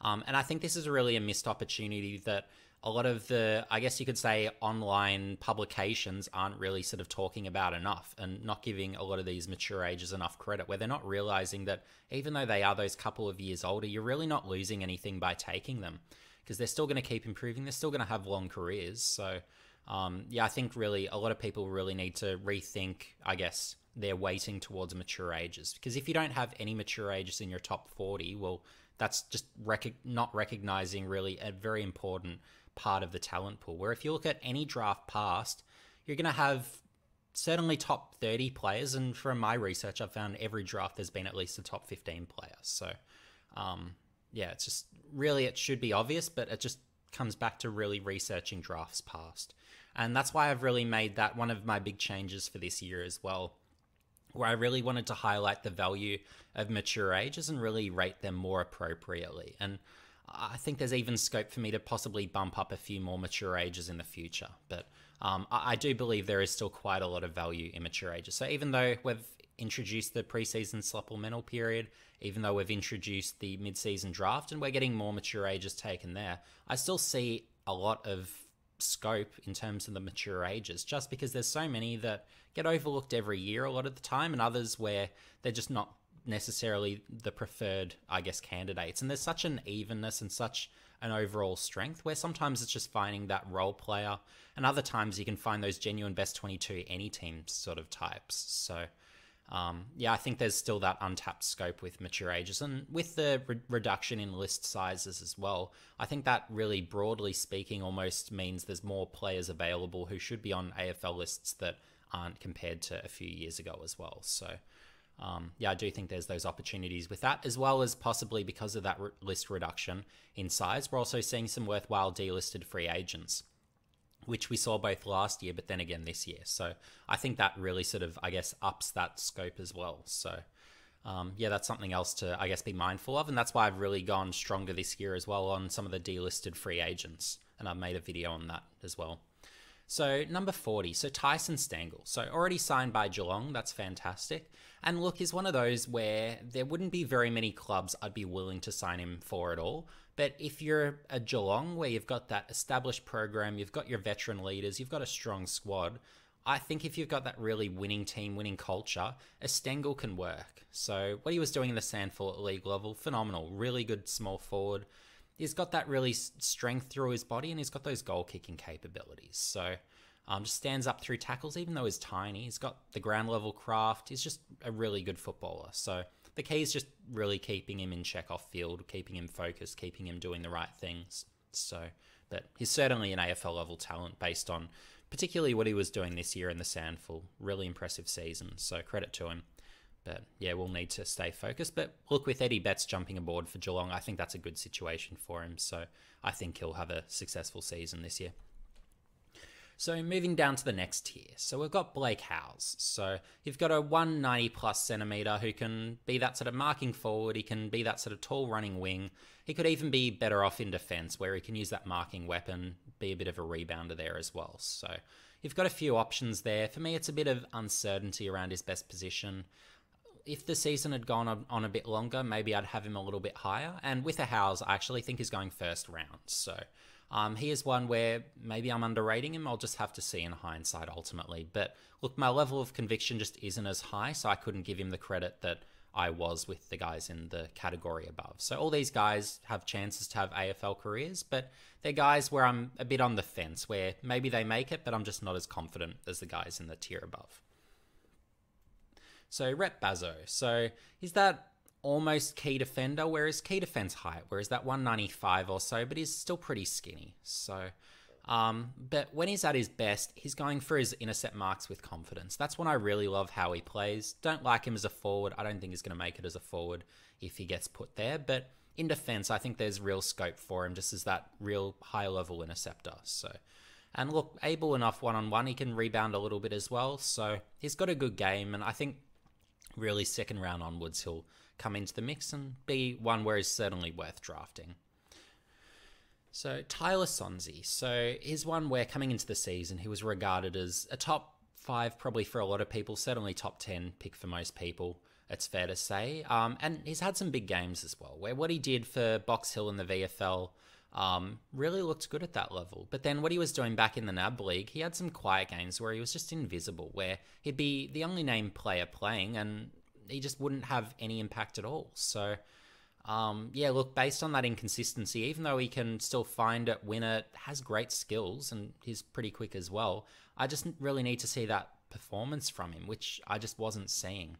um, and I think this is really a missed opportunity that a lot of the, I guess you could say, online publications aren't really sort of talking about enough and not giving a lot of these mature ages enough credit, where they're not realizing that even though they are those couple of years older, you're really not losing anything by taking them because they're still going to keep improving. They're still going to have long careers. So, um, yeah, I think really a lot of people really need to rethink, I guess, their weighting towards mature ages. Because if you don't have any mature ages in your top 40, well, that's just rec- not recognizing really a very important part of the talent pool. Where if you look at any draft past, you're going to have certainly top 30 players. And from my research, I've found every draft there's been at least a top 15 player. So, um, yeah, it's just really, it should be obvious, but it just comes back to really researching drafts past. And that's why I've really made that one of my big changes for this year as well where I really wanted to highlight the value of mature ages and really rate them more appropriately. And I think there's even scope for me to possibly bump up a few more mature ages in the future. But um, I, do believe there is still quite a lot of value in mature ages. So even though we've introduced the preseason supplemental period, even though we've introduced the mid-season draft and we're getting more mature ages taken there, I still see a lot of scope in terms of the mature ages, just because there's so many that get overlooked every year a lot of the time, and others where they're just not necessarily the preferred, I guess, candidates. And there's such an evenness and such an overall strength where sometimes it's just finding that role player, and other times you can find those genuine best 22 any team sort of types. So um, yeah, I think there's still that untapped scope with mature ages, and with the re- reduction in list sizes as well. I think that really, broadly speaking, almost means there's more players available who should be on AFL lists that aren't compared to a few years ago as well. So, um, yeah, I do think there's those opportunities with that, as well as possibly because of that re- list reduction in size, we're also seeing some worthwhile delisted free agents which we saw both last year, but then again this year. So I think that really sort of, I guess, ups that scope as well. So um, yeah, that's something else to, I guess, be mindful of. And that's why I've really gone stronger this year as well on some of the delisted free agents. And I've made a video on that as well. So number 40, so Tyson Stengel. So already signed by Geelong, that's fantastic. And look, he's one of those where there wouldn't be very many clubs I'd be willing to sign him for at all. But if you're a Geelong where you've got that established program, you've got your veteran leaders, you've got a strong squad, I think if you've got that really winning team, winning culture, a Stengel can work. So what he was doing in the SANFL league level, phenomenal. Really good small forward he's got that really strength through his body and he's got those goal kicking capabilities. So um, just stands up through tackles, even though he's tiny. He's got the ground level craft. He's just a really good footballer. So the key is just really keeping him in check off field, keeping him focused, keeping him doing the right things. So, but he's certainly an AFL level talent based on particularly what he was doing this year in the SANFL. Really impressive season. So credit to him. But yeah, we'll need to stay focused. But look, with Eddie Betts jumping aboard for Geelong, I think that's a good situation for him. So I think he'll have a successful season this year. So moving down to the next tier. So we've got Blake Howes. So you've got a 190 plus centimeter who can be that sort of marking forward. He can be that sort of tall running wing. He could even be better off in defense where he can use that marking weapon, be a bit of a rebounder there as well. So you've got a few options there. For me, it's a bit of uncertainty around his best position if the season had gone on a bit longer, maybe I'd have him a little bit higher. And with a Howes, I actually think he's going first round. So um, he is one where maybe I'm underrating him. I'll just have to see in hindsight ultimately. But look, my level of conviction just isn't as high, so I couldn't give him the credit that I was with the guys in the category above. So all these guys have chances to have AFL careers, but they're guys where I'm a bit on the fence, where maybe they make it, but I'm just not as confident as the guys in the tier above. So Rhett Bazzo. So he's that almost key defender, whereas key defense height, whereas that 195 or so, but he's still pretty skinny. So, um, but when he's at his best, he's going for his intercept marks with confidence. That's when I really love how he plays. Don't like him as a forward. I don't think he's going to make it as a forward if he gets put there, but in defense, I think there's real scope for him just as that real high level interceptor. So, and look, able enough one on one, he can rebound a little bit as well. So he's got a good game, and I think really second round onwards he'll come into the mix and be one where he's certainly worth drafting. So Tyler Sonsie. So he's one where coming into the season he was regarded as a top five probably for a lot of people, certainly top 10 pick for most people, it's fair to say. Um, and he's had some big games as well, where what he did for Box Hill in the VFL um, really looked good at that level. But then what he was doing back in the NAB League, he had some quiet games where he was just invisible, where he'd be the only name player playing and he just wouldn't have any impact at all. So um, yeah, look, based on that inconsistency, even though he can still find it, win it, has great skills, and he's pretty quick as well, I just really need to see that performance from him, which I just wasn't seeing.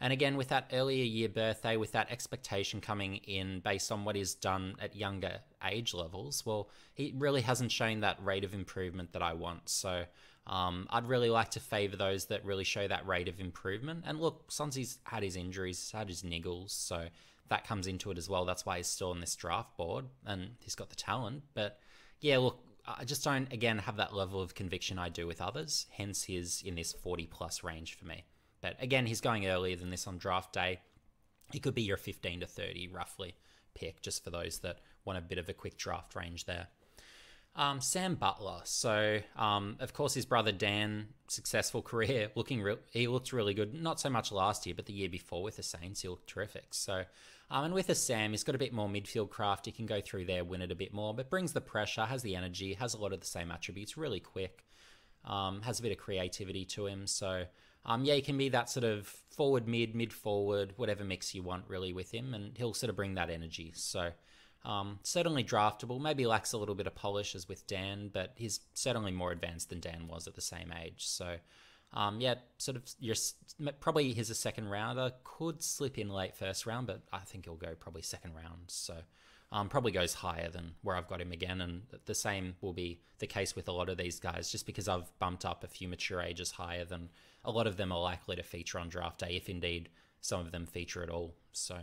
And again, with that earlier year birthday, with that expectation coming in based on what he's done at younger age levels, well, he really hasn't shown that rate of improvement that I want. So um, I'd really like to favour those that really show that rate of improvement. And look, Sonsie's had his injuries, had his niggles, so that comes into it as well. That's why he's still on this draft board and he's got the talent. But yeah, look, I just don't, again, have that level of conviction I do with others. Hence, he's in this 40 plus range for me. But again, he's going earlier than this on draft day. He could be your 15 to 30, roughly, pick, just for those that want a bit of a quick draft range there. Um, Sam Butler. So, um, of course, his brother Dan, successful career, looking real. He looked really good. Not so much last year, but the year before with the Saints, he looked terrific. So, um, and with a Sam, he's got a bit more midfield craft. He can go through there, win it a bit more, but brings the pressure, has the energy, has a lot of the same attributes. Really quick, um, has a bit of creativity to him. So, um, yeah, he can be that sort of forward mid, mid forward, whatever mix you want really with him, and he'll sort of bring that energy. So. Um, certainly draftable. Maybe lacks a little bit of polish as with Dan, but he's certainly more advanced than Dan was at the same age. So, um, yeah, sort of. You're probably he's a second rounder. Could slip in late first round, but I think he'll go probably second round. So, um, probably goes higher than where I've got him again. And the same will be the case with a lot of these guys, just because I've bumped up a few mature ages higher than a lot of them are likely to feature on draft day, if indeed some of them feature at all. So.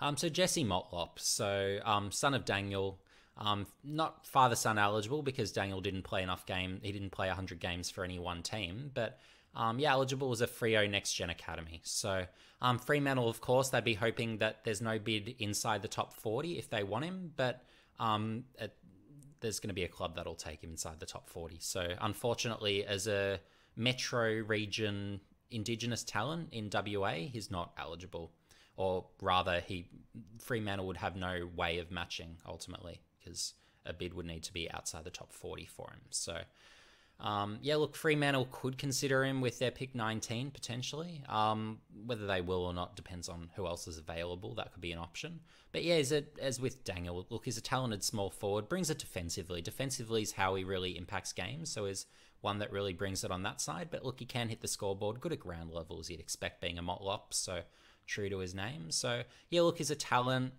Um, so Jesse Motlop, so um, son of Daniel, um, not father son eligible because Daniel didn't play enough game. He didn't play 100 games for any one team, but um, yeah, eligible as a Freo Next Gen Academy. So um, Fremantle, of course, they'd be hoping that there's no bid inside the top 40 if they want him, but um, it, there's going to be a club that'll take him inside the top 40. So unfortunately, as a metro region Indigenous talent in WA, he's not eligible or rather, he Fremantle would have no way of matching ultimately because a bid would need to be outside the top 40 for him. So, um, yeah, look, Fremantle could consider him with their pick 19 potentially. Um, whether they will or not depends on who else is available. That could be an option. But yeah, it, as with Daniel, look, he's a talented small forward, brings it defensively. Defensively is how he really impacts games, so is one that really brings it on that side. But look, he can hit the scoreboard, good at ground levels, you'd expect being a Motlop. So true to his name. So yeah, look, he's a talent.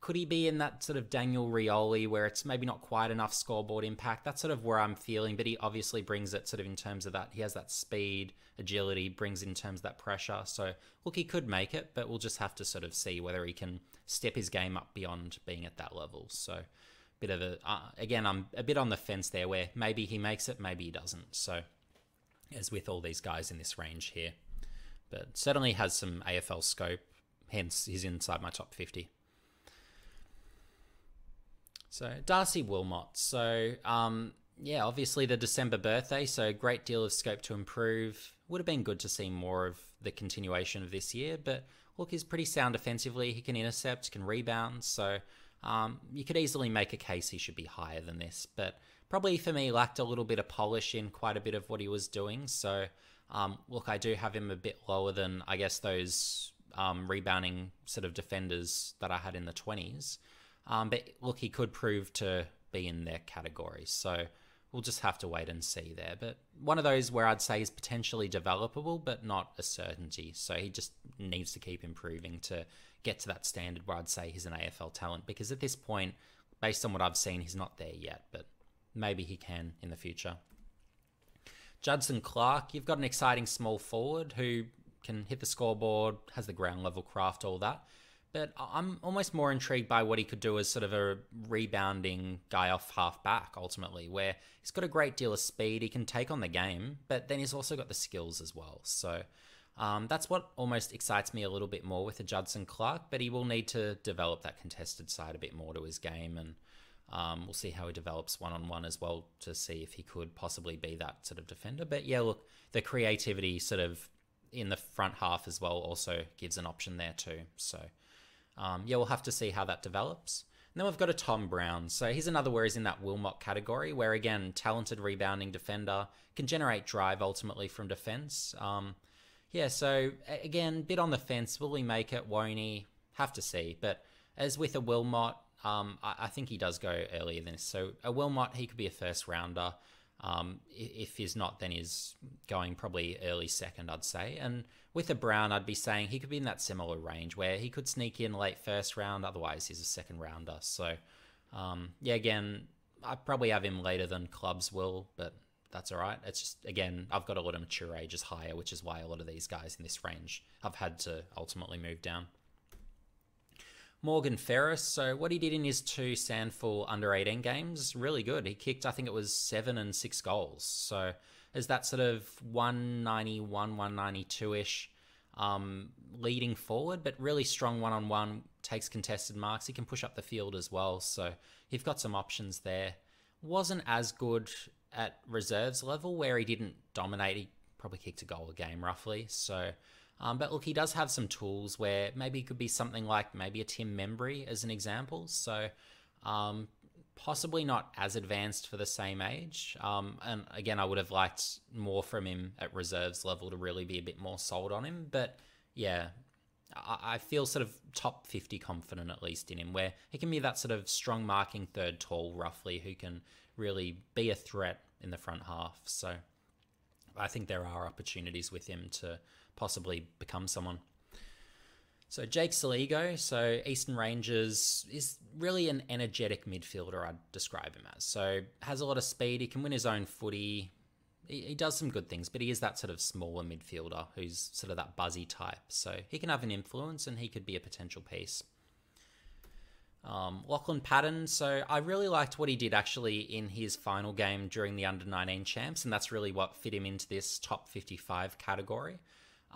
Could he be in that sort of Daniel Rioli where it's maybe not quite enough scoreboard impact? That's sort of where I'm feeling, but he obviously brings it sort of in terms of that. He has that speed, agility, brings in terms of that pressure. So look, he could make it, but we'll just have to sort of see whether he can step his game up beyond being at that level. So bit of a uh, again, I'm a bit on the fence there where maybe he makes it, maybe he doesn't. So as with all these guys in this range here but certainly has some AFL scope. Hence, he's inside my top 50. So Darcy Wilmot. So um, yeah, obviously the December birthday. So a great deal of scope to improve. Would have been good to see more of the continuation of this year. But look, he's pretty sound defensively. He can intercept, can rebound. So um, you could easily make a case he should be higher than this. But probably for me lacked a little bit of polish in quite a bit of what he was doing. So um, look, I do have him a bit lower than I guess those um, rebounding sort of defenders that I had in the twenties. Um, but look, he could prove to be in their category. So we'll just have to wait and see there. But one of those where I'd say is potentially developable, but not a certainty. So he just needs to keep improving to get to that standard where I'd say he's an AFL talent. Because at this point, based on what I've seen, he's not there yet. But maybe he can in the future. Judson Clark, you've got an exciting small forward who can hit the scoreboard, has the ground level craft, all that. But I'm almost more intrigued by what he could do as sort of a rebounding guy off half back, ultimately, where he's got a great deal of speed, he can take on the game, but then he's also got the skills as well. So um, that's what almost excites me a little bit more with the Judson Clark, but he will need to develop that contested side a bit more to his game and Um, we'll see how he develops one on one as well to see if he could possibly be that sort of defender. But yeah, look, the creativity sort of in the front half as well also gives an option there too. So um, yeah, we'll have to see how that develops. And then we've got a Tom Brown. So he's another where he's in that Wilmot category, where again, talented rebounding defender, can generate drive ultimately from defense. Um, yeah, so again, bit on the fence. Will he make it? Won't he? Have to see. But as with a Wilmot, um, I, I, think he does go earlier than this. So a Wilmot, he could be a first rounder. Um, if he's not, then he's going probably early second, I'd say. And with a Brown, I'd be saying he could be in that similar range where he could sneak in late first round. Otherwise, he's a second rounder. So um, yeah, again, I probably have him later than clubs will, but that's all right. It's just again, I've got a lot of mature ages higher, which is why a lot of these guys in this range I've had to ultimately move down. Morgan Ferris. So what he did in his two SANFL under 18 games, really good. He kicked, I think it was seven and six goals. So is that sort of 191, 192 ish, um, leading forward, but really strong one on one. Takes contested marks. He can push up the field as well. So you've got some options there. Wasn't as good at reserves level where he didn't dominate. He probably kicked a goal a game roughly. So um, but look, he does have some tools where maybe it could be something like maybe a Tim Membrey as an example. So um, possibly not as advanced for the same age. Um, and again, I would have liked more from him at reserves level to really be a bit more sold on him. But yeah, I, I feel sort of top 50 confident at least in him, where he can be that sort of strong marking third tall, roughly, who can really be a threat in the front half. So I think there are opportunities with him to possibly become someone. So Jake Soligo, so Eastern Rangers, is really an energetic midfielder. I'd describe him as. So has a lot of speed. He can win his own footy. He, he does some good things, but he is that sort of smaller midfielder who's sort of that buzzy type. So he can have an influence, and he could be a potential piece. Um, Lachlan Patton, so I really liked what he did actually in his final game during the under 19 champs, and that's really what fit him into this top 55 category.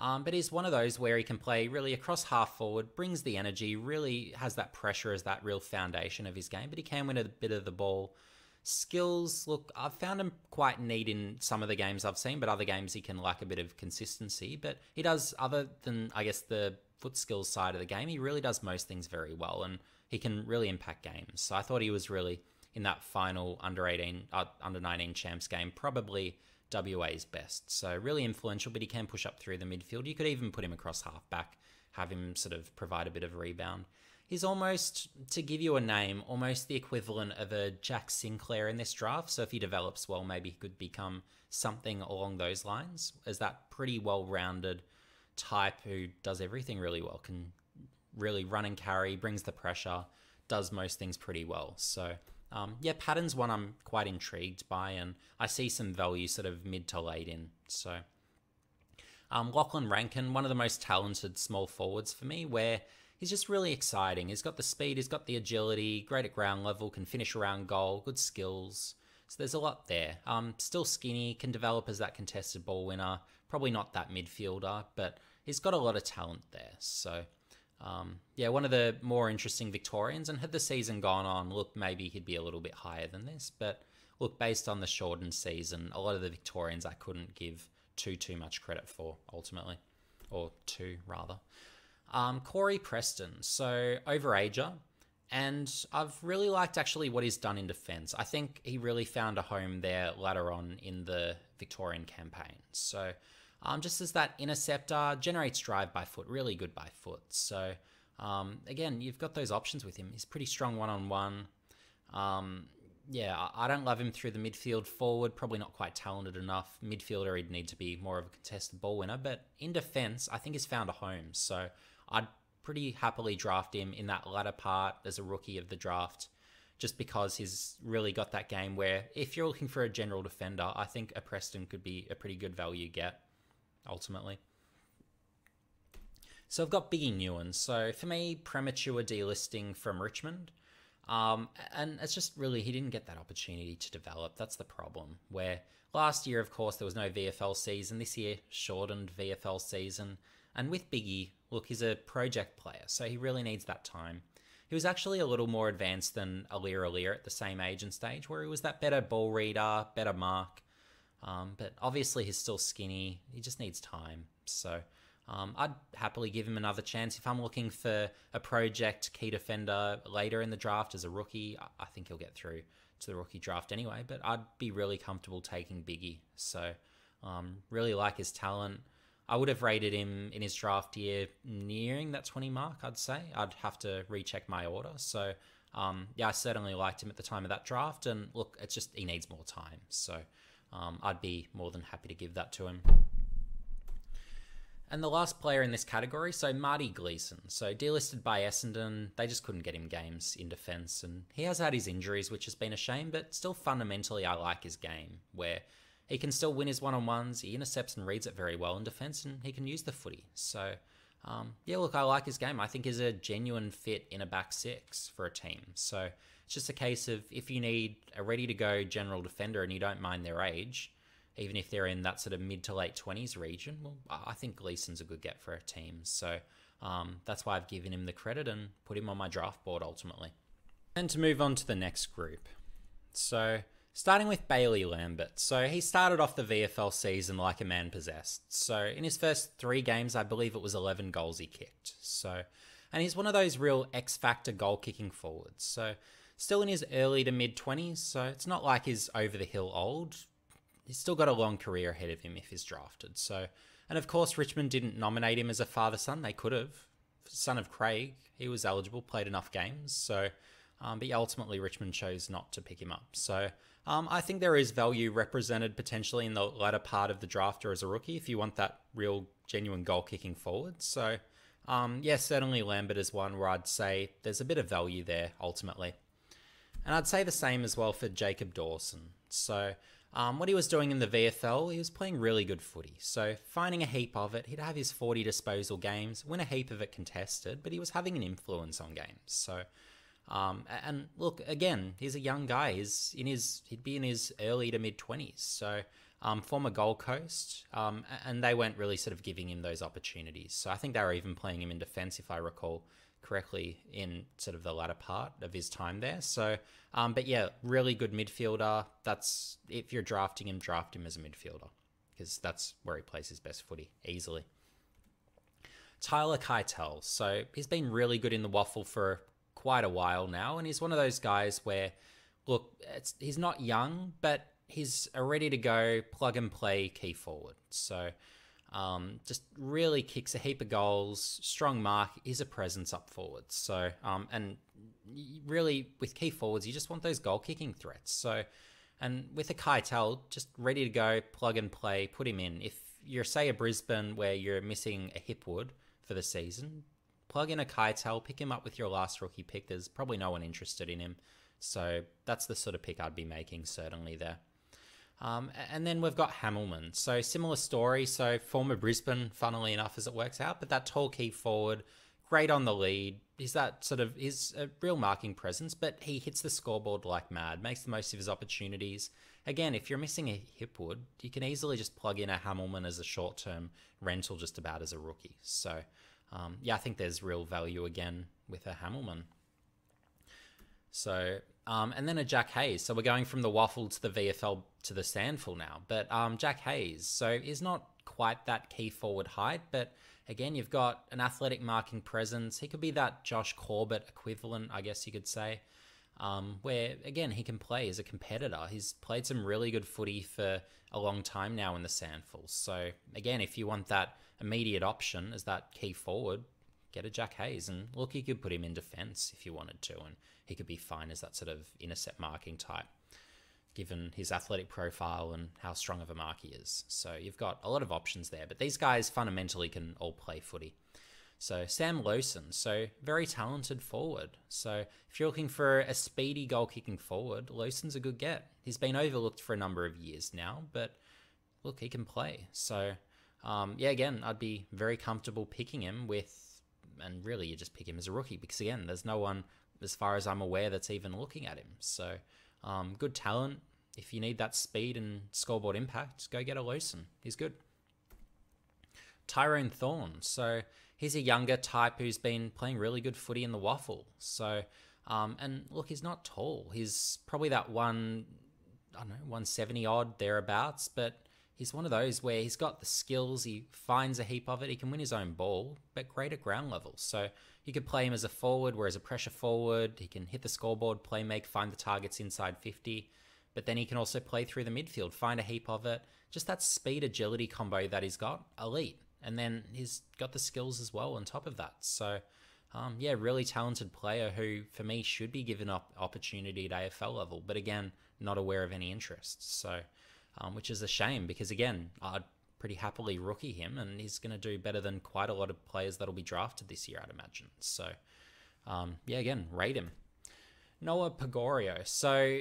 Um, but he's one of those where he can play really across half forward, brings the energy, really has that pressure as that real foundation of his game, but he can win a bit of the ball. Skills, look, I've found him quite neat in some of the games I've seen, but other games he can lack a bit of consistency. But he does, other than, I guess, the foot skills side of the game, he really does most things very well. And he can really impact games. So I thought he was really in that final under 18, uh, under 19 champs game, probably WA's best. So really influential, but he can push up through the midfield. You could even put him across halfback, have him sort of provide a bit of rebound. He's almost, to give you a name, almost the equivalent of a Jack Sinclair in this draft. So if he develops well, maybe he could become something along those lines as that pretty well rounded type who does everything really well, can really run and carry, brings the pressure, does most things pretty well. So um, yeah, Patton's one I'm quite intrigued by, and I see some value sort of mid to late in. So um, Lachlan Rankin, one of the most talented small forwards for me, where he's just really exciting. He's got the speed, he's got the agility, great at ground level, can finish around goal, good skills. So there's a lot there. Um, still skinny, can develop as that contested ball winner. Probably not that midfielder, but he's got a lot of talent there. So um, yeah, one of the more interesting Victorians. And had the season gone on, look, maybe he'd be a little bit higher than this. But look, based on the shortened season, a lot of the Victorians I couldn't give too too much credit for ultimately, or two rather. Um, Corey Preston, so overager, and I've really liked actually what he's done in defence. I think he really found a home there later on in the Victorian campaign. So um, just as that interceptor generates drive by foot, really good by foot. So um, again, you've got those options with him. He's pretty strong one on one. Yeah, I don't love him through the midfield forward. Probably not quite talented enough. Midfielder, he'd need to be more of a contested ball winner. But in defence, I think he's found a home. So I'd pretty happily draft him in that latter part as a rookie of the draft just because he's really got that game where if you're looking for a general defender, I think a Preston could be a pretty good value get ultimately. So I've got Biggie Nyuon. So for me, premature delisting from Richmond. Um, and it's just really, he didn't get that opportunity to develop. That's the problem. Where last year, of course, there was no VFL season. This year, shortened VFL season. And with Biggie, look, he's a project player, so he really needs that time. he was actually a little more advanced than Aliir Aliir at the same age and stage, where he was that better ball reader, better mark. Um, but obviously, he's still skinny. He just needs time. So um, I'd happily give him another chance. If I'm looking for a project key defender later in the draft as a rookie, I think he'll get through to the rookie draft anyway. But I'd be really comfortable taking Biggie. So um, really like his talent. I would have rated him in his draft year nearing that 20 mark, I'd say. I'd have to recheck my order. So, um, yeah, I certainly liked him at the time of that draft. And look, it's just he needs more time. So, um, I'd be more than happy to give that to him. And the last player in this category, so Marty Gleeson. So delisted by Essendon, they just couldn't get him games in defence. And he has had his injuries, which has been a shame, but still fundamentally, I like his game, where he can still win his one on ones. He intercepts and reads it very well in defence, and he can use the footy. So, um, yeah, look, I like his game. I think he's a genuine fit in a back six for a team. So it's just a case of if you need a ready to go general defender and you don't mind their age, even if they're in that sort of mid to late 20s region, well, I think Gleeson's a good get for a team. So um, that's why I've given him the credit and put him on my draft board ultimately. And to move on to the next group. So Starting with Bailey Lambert. So he started off the VFL season like a man possessed. So in his first three games, I believe it was 11 goals he kicked. So, and he's one of those real X factor goal kicking forwards. So still in his early to mid 20s. So it's not like he's over the hill old. He's still got a long career ahead of him if he's drafted. So, and of course, Richmond didn't nominate him as a father son. They could have. Son of Craig, he was eligible, played enough games. So, um, but ultimately, Richmond chose not to pick him up. So um, I think there is value represented potentially in the latter part of the draft or as a rookie if you want that real, genuine goal kicking forward. So, um, yeah, certainly Lambert is one where I'd say there's a bit of value there ultimately. And I'd say the same as well for Jacob Dawson. So, um, what he was doing in the VFL, he was playing really good footy. So, finding a heap of it, he'd have his 40 disposal games, win a heap of it contested, but he was having an influence on games. So, um, and look, again, he's a young guy. He's in his he'd be in his early to mid twenties. So um, former Gold Coast, um, and they weren't really sort of giving him those opportunities. So I think they were even playing him in defence, if I recall correctly, in sort of the latter part of his time there. So, um, but yeah, really good midfielder. That's if you're drafting him, draft him as a midfielder because that's where he plays his best footy easily. Tyler Keitel. So he's been really good in the waffle for quite a while now, and he's one of those guys where, look, he's not young, but he's a ready to go plug and play key forward. So um, just really kicks a heap of goals, strong mark, is a presence up forwards. So um, and really with key forwards, you just want those goal kicking threats. So and with a Keitel, just ready to go, plug and play, put him in. If you're say a Brisbane where you're missing a Hipwood for the season, plug in a Keitel, pick him up with your last rookie pick. There's probably no one interested in him. So that's the sort of pick I'd be making, certainly there. Um, and then we've got Hamelman. So similar story. So former Brisbane, funnily enough, as it works out, but that tall key forward, great on the lead. Is that sort of is a real marking presence, but he hits the scoreboard like mad, makes the most of his opportunities. Again, if you're missing a Hipwood, you can easily just plug in a Hamelman as a short term rental just about as a rookie. So um, yeah, I think there's real value again with a Hamelman. So, um, and then a Jack Hayes. So we're going from the waffle to the VFL to the SANFL now. But um, Jack Hayes, so is not quite that key forward height, but again, you've got an athletic marking presence. He could be that Josh Corbett equivalent, I guess you could say um, where again he can play as a competitor. He's played some really good footy for a long time now in the SANFLs. So again, if you want that immediate option as that key forward, get a Jack Hayes and look, you could put him in defence if you wanted to, and he could be fine as that sort of intercept marking type. Given his athletic profile and how strong of a mark he is. So you've got a lot of options there, but these guys fundamentally can all play footy. So Sam Lowson, so very talented forward. So if you're looking for a speedy goal kicking forward, Lowson's a good get. He's been overlooked for a number of years now, but look, he can play. So um, yeah, again, I'd be very comfortable picking him with, and really you just pick him as a rookie because again, there's no one as far as I'm aware that's even looking at him. So um, good talent. If you need that speed and scoreboard impact, go get a Lowson. He's good. Tyrone Thorn. So he's a younger type who's been playing really good footy in the waffle. So, um, and look, he's not tall. He's probably that one, I don't know, 170 odd thereabouts, but he's one of those where he's got the skills, he finds a heap of it, he can win his own ball, but great at ground level. So you could play him as a forward, whereas a pressure forward, he can hit the scoreboard, play make, find the targets inside 50 but then he can also play through the midfield, find a heap of it. Just that speed agility combo that he's got, elite. And then he's got the skills as well on top of that. So, um, yeah, really talented player who, for me, should be given up opportunity at AFL level, but again, not aware of any interest. So, um, which is a shame because again, I'd pretty happily rookie him, and he's going to do better than quite a lot of players that'll be drafted this year, I'd imagine. So, um, yeah, again, rate him. Noah Pagorio. So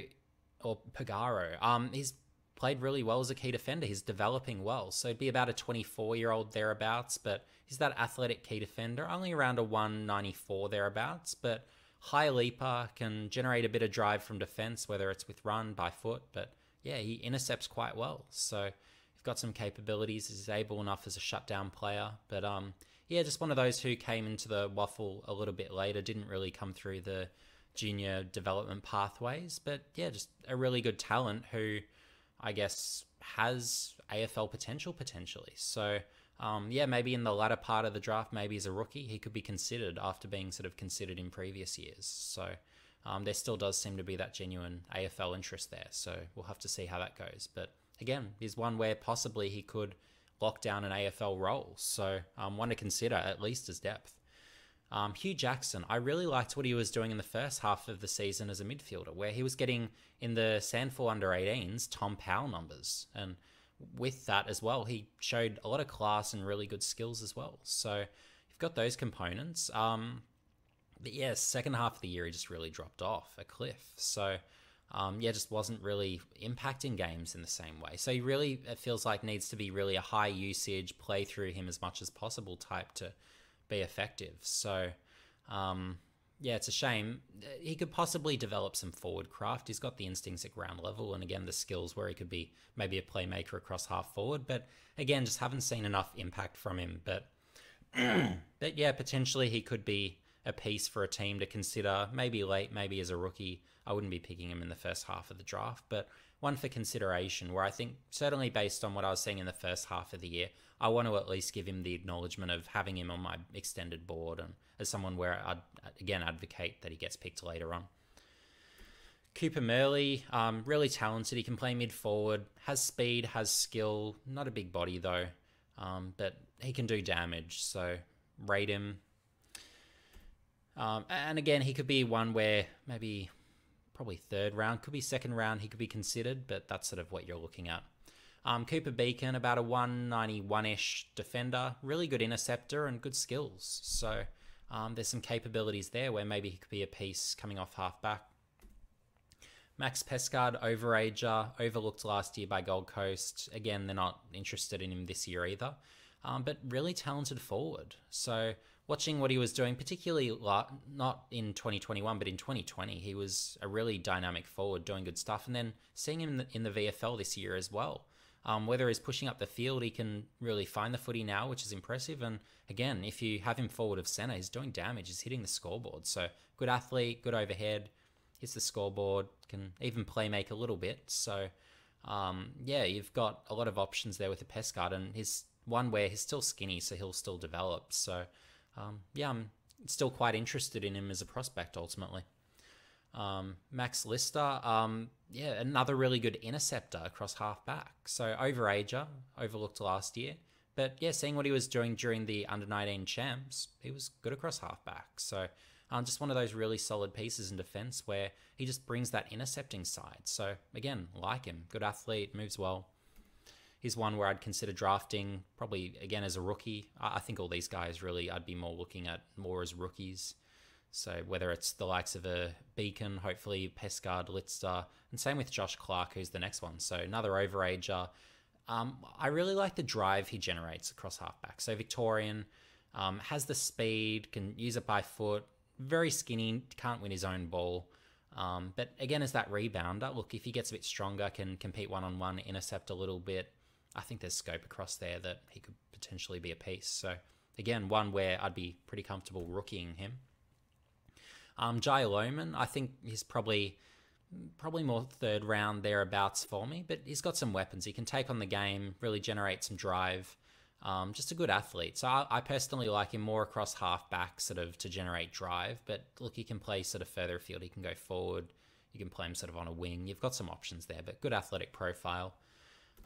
or Pagaro. Um, he's played really well as a key defender. He's developing well. So he'd be about a 24 year old thereabouts, but he's that athletic key defender, only around a 194 thereabouts, but high leaper, can generate a bit of drive from defense, whether it's with run, by foot, but yeah, he intercepts quite well. So he's got some capabilities. He's able enough as a shutdown player, but um, yeah, just one of those who came into the WAFL a little bit later, didn't really come through the junior development pathways. But yeah, just a really good talent who I guess has AFL potential potentially. So um, yeah, maybe in the latter part of the draft, maybe as a rookie, he could be considered after being sort of considered in previous years. So um, there still does seem to be that genuine AFL interest there. So we'll have to see how that goes. But again, is one where possibly he could lock down an AFL role. So um, one to consider at least as depth. Um, Hugh Jackson, I really liked what he was doing in the first half of the season as a midfielder, where he was getting in the SANFL under 18s Tom Powell numbers. And with that as well, he showed a lot of class and really good skills as well. So you've got those components. Um, but yeah, second half of the year, he just really dropped off a cliff. So um, yeah, just wasn't really impacting games in the same way. So he really, it feels like needs to be really a high usage, play through him as much as possible type to be effective. So, um, yeah, it's a shame. He could possibly develop some forward craft. He's got the instincts at ground level, and again, the skills where he could be maybe a playmaker across half forward. But again, just haven't seen enough impact from him. But, but yeah, potentially he could be a piece for a team to consider. Maybe late, maybe as a rookie. I wouldn't be picking him in the first half of the draft, but one for consideration. Where I think certainly based on what I was seeing in the first half of the year, I want to at least give him the acknowledgement of having him on my extended board and as someone where I'd again advocate that he gets picked later on. Cooper Murley, um, really talented. He can play mid forward, has speed, has skill. Not a big body though, um, but he can do damage. So rate him um, and again, he could be one where maybe probably third round, could be second round, he could be considered, but that's sort of what you're looking at. Um, Cooper Beacon, about a 191 ish defender, really good interceptor and good skills. So um, there's some capabilities there where maybe he could be a piece coming off halfback. Max Pescard, overager, overlooked last year by Gold Coast. Again, they're not interested in him this year either um, but really talented forward. So watching what he was doing, particularly not in 2021, but in 2020, he was a really dynamic forward, doing good stuff. And then seeing him in the, in the VFL this year as well. Um, whether he's pushing up the field, he can really find the footy now, which is impressive. And again, if you have him forward of centre, he's doing damage. He's hitting the scoreboard. So good athlete, good overhead, hits the scoreboard, can even play make a little bit. So um, yeah, you've got a lot of options there with the Pescard, and he's one where he's still skinny, so he'll still develop. So, um, yeah, I'm still quite interested in him as a prospect ultimately. Um, Max Lister, um, yeah, another really good interceptor across halfback. So overager, overlooked last year. But yeah, seeing what he was doing during the under 19 champs, he was good across halfback. So um, just one of those really solid pieces in defense where he just brings that intercepting side. So again, like him, good athlete, moves well he's one where I'd consider drafting probably again as a rookie. I think all these guys really I'd be more looking at more as rookies. So whether it's the likes of a Beacon, hopefully Pescard, Litster, and same with Josh Clark, who's the next one. So another overager. Um, I really like the drive he generates across halfback. So Victorian um, has the speed, can use it by foot, very skinny, can't win his own ball. Um, but again, as that rebounder, look, if he gets a bit stronger, can compete one on one, intercept a little bit, I think there's scope across there that he could potentially be a piece. So again, one where I'd be pretty comfortable rookieing him. Um, Jai Loman, I think he's probably probably more third round thereabouts for me, but he's got some weapons. He can take on the game, really generate some drive. Um, just a good athlete. So I, I, personally like him more across half back, sort of to generate drive. But look, he can play sort of further afield. He can go forward. You can play him sort of on a wing. You've got some options there, but good athletic profile.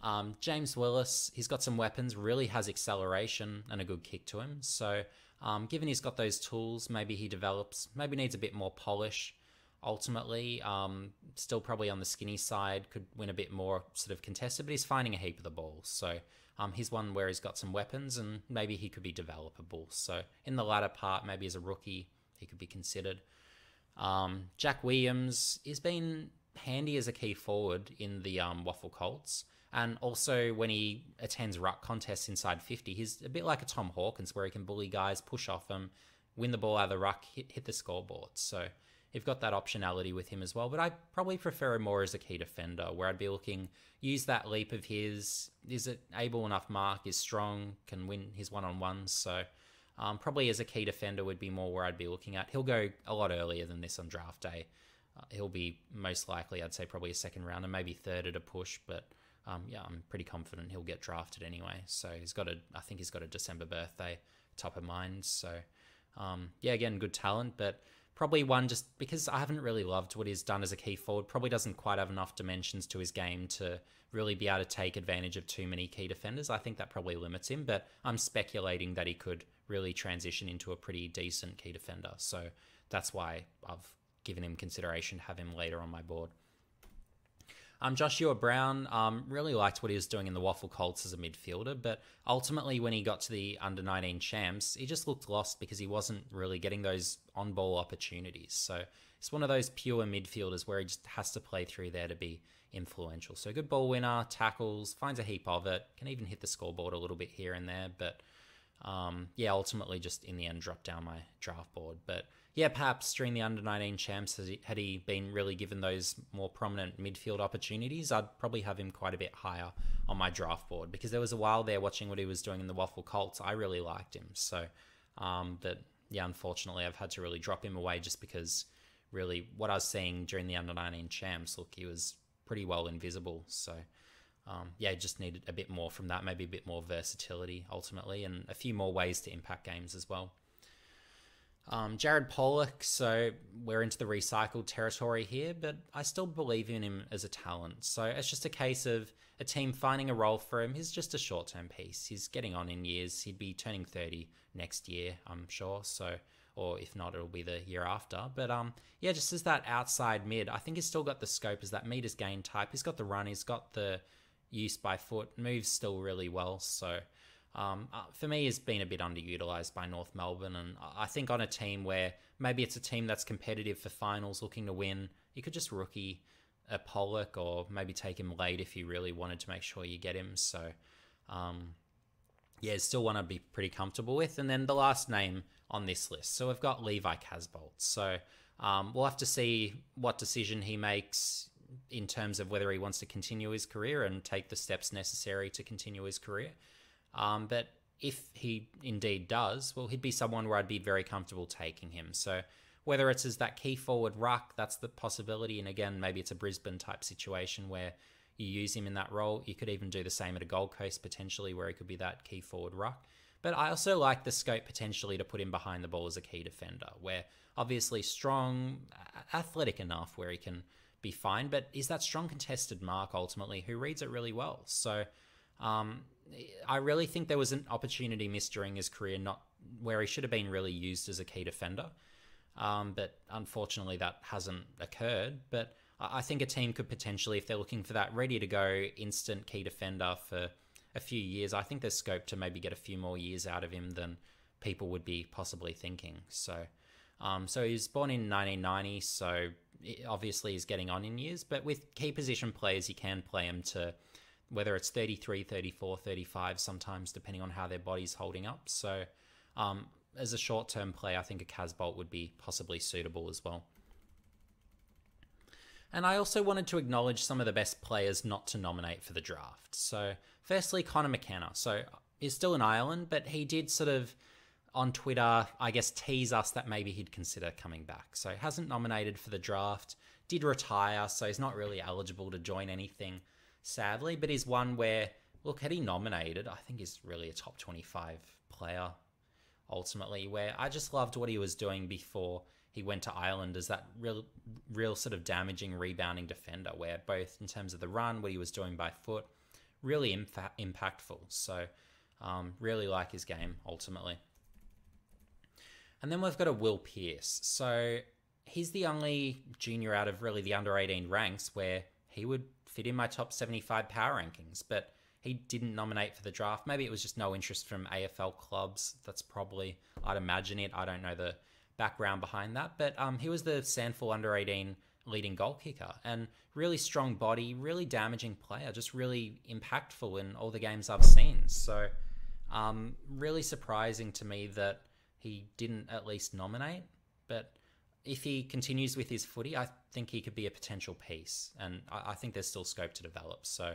Um, James Willis, he's got some weapons, really has acceleration and a good kick to him. So, um, given he's got those tools, maybe he develops, maybe needs a bit more polish ultimately. Um, still probably on the skinny side, could win a bit more sort of contested, but he's finding a heap of the balls. So um, he's one where he's got some weapons and maybe he could be developable. So in the latter part, maybe as a rookie, he could be considered. Um, Jack Williams has been handy as a key forward in the um, WAFL Colts. And also when he attends ruck contests inside 50, he's a bit like a Tom Hawkins where he can bully guys, push off them, win the ball out of the ruck, hit, hit the scoreboard. So you've got that optionality with him as well. But I probably prefer him more as a key defender, where I'd be looking use that leap of his. Is it able enough mark? Is strong? Can win his one on ones? So um, probably as a key defender would be more where I'd be looking at. He'll go a lot earlier than this on draft day. Uh, he'll be most likely, I'd say, probably a second rounder, maybe third at a push, but. Um, yeah, I'm pretty confident he'll get drafted anyway. So he's got a, I think he's got a December birthday, top of mind. So um, yeah, again, good talent, but Probably one just because I haven't really loved what he's done as a key forward. Probably doesn't quite have enough dimensions to his game to really be able to take advantage of too many key defenders. I think that probably limits him, but I'm speculating that he could really transition into a pretty decent key defender. So that's why I've given him consideration to have him later on my board. Um, Joshua Brown um, really liked what he was doing in the WAFL Colts as a midfielder, but ultimately when he got to the under 19 champs, he just looked lost because he wasn't really getting those on ball opportunities. So it's one of those pure midfielders where he just has to play through there to be influential. So good ball winner, tackles, finds a heap of it, can even hit the scoreboard a little bit here and there, but um, yeah, ultimately just in the end dropped down my draft board. But yeah, perhaps during the under 19 champs, had he been really given those more prominent midfield opportunities, I'd probably have him quite a bit higher on my draft board because there was a while there watching what he was doing in the WAFL Colts. I really liked him. So, um, but yeah, unfortunately, I've had to really drop him away just because really what I was seeing during the under 19 champs, look, he was pretty well invisible. So, um, yeah, just needed a bit more from that, maybe a bit more versatility ultimately, and a few more ways to impact games as well. Um, Jared Polec, so we're into the recycled territory here, but I still believe in him as a talent. So it's just a case of a team finding a role for him. He's just a short term piece. He's getting on in years. He'd be turning 30 next year, I'm sure. So, or if not, it'll be the year after. But um, yeah, just as that outside mid, I think he's still got the scope as that meters gain type. He's got the run, he's got the use by foot, moves still really well. So um, uh, for me, has been a bit underutilized by North Melbourne, and I think on a team where maybe it's a team that's competitive for finals, looking to win, you could just rookie a Polec or maybe take him late if you really wanted to make sure you get him. So. Um, yeah, still want to be pretty comfortable with. And then the last name on this list. So we've got Levi Casboult. So um, we'll have to see what decision he makes in terms of whether he wants to continue his career and take the steps necessary to continue his career. Um, but if he indeed does, well, he'd be someone where I'd be very comfortable taking him. So whether it's as that key forward ruck, that's the possibility. And again, maybe it's a Brisbane type situation where you use him in that role. You could even do the same at a Gold Coast potentially, where he could be that key forward ruck. But I also like the scope potentially to put him behind the ball as a key defender, where obviously strong, athletic enough where he can be fine. But is that strong contested mark ultimately who reads it really well? So um, I really think there was an opportunity missed during his career, not where he should have been really used as a key defender. Um, but unfortunately, that hasn't occurred. But I think a team could potentially, if they're looking for that ready to go instant key defender for a few years, I think there's scope to maybe get a few more years out of him than people would be possibly thinking. So um, so he was born in 1990, so obviously he's getting on in years. But with key position players, you can play him to whether it's 33, 34, 35, sometimes depending on how their body's holding up. So um, as a short term play, I think a Casboult would be possibly suitable as well. And I also wanted to acknowledge some of the best players not to nominate for the draft. So, firstly, Connor McKenna. So, he's still in Ireland, but he did sort of on Twitter, I guess, tease us that maybe he'd consider coming back. So hasn't nominated for the draft, did retire, so he's not really eligible to join anything, sadly. But he's one where, look, had he nominated, I think he's really a top 25 player ultimately, where I just loved what he was doing before he went to Ireland as that real, real sort of damaging rebounding defender, where both in terms of the run, what he was doing by foot, really impactful. So, um, really like his game ultimately. And then we've got a Will Pearce. So he's the only junior out of really the under 18 ranks where he would fit in my top 75 power rankings, but he didn't nominate for the draft. Maybe it was just no interest from AFL clubs. That's probably, I'd imagine it. I don't know the background behind that, but um, he was the SANFL under 18 leading goal kicker and really strong body, really damaging player, just really impactful in all the games I've seen. So, um, really surprising to me that he didn't at least nominate. But if he continues with his footy, I think he could be a potential piece, and I, I think there's still scope to develop. So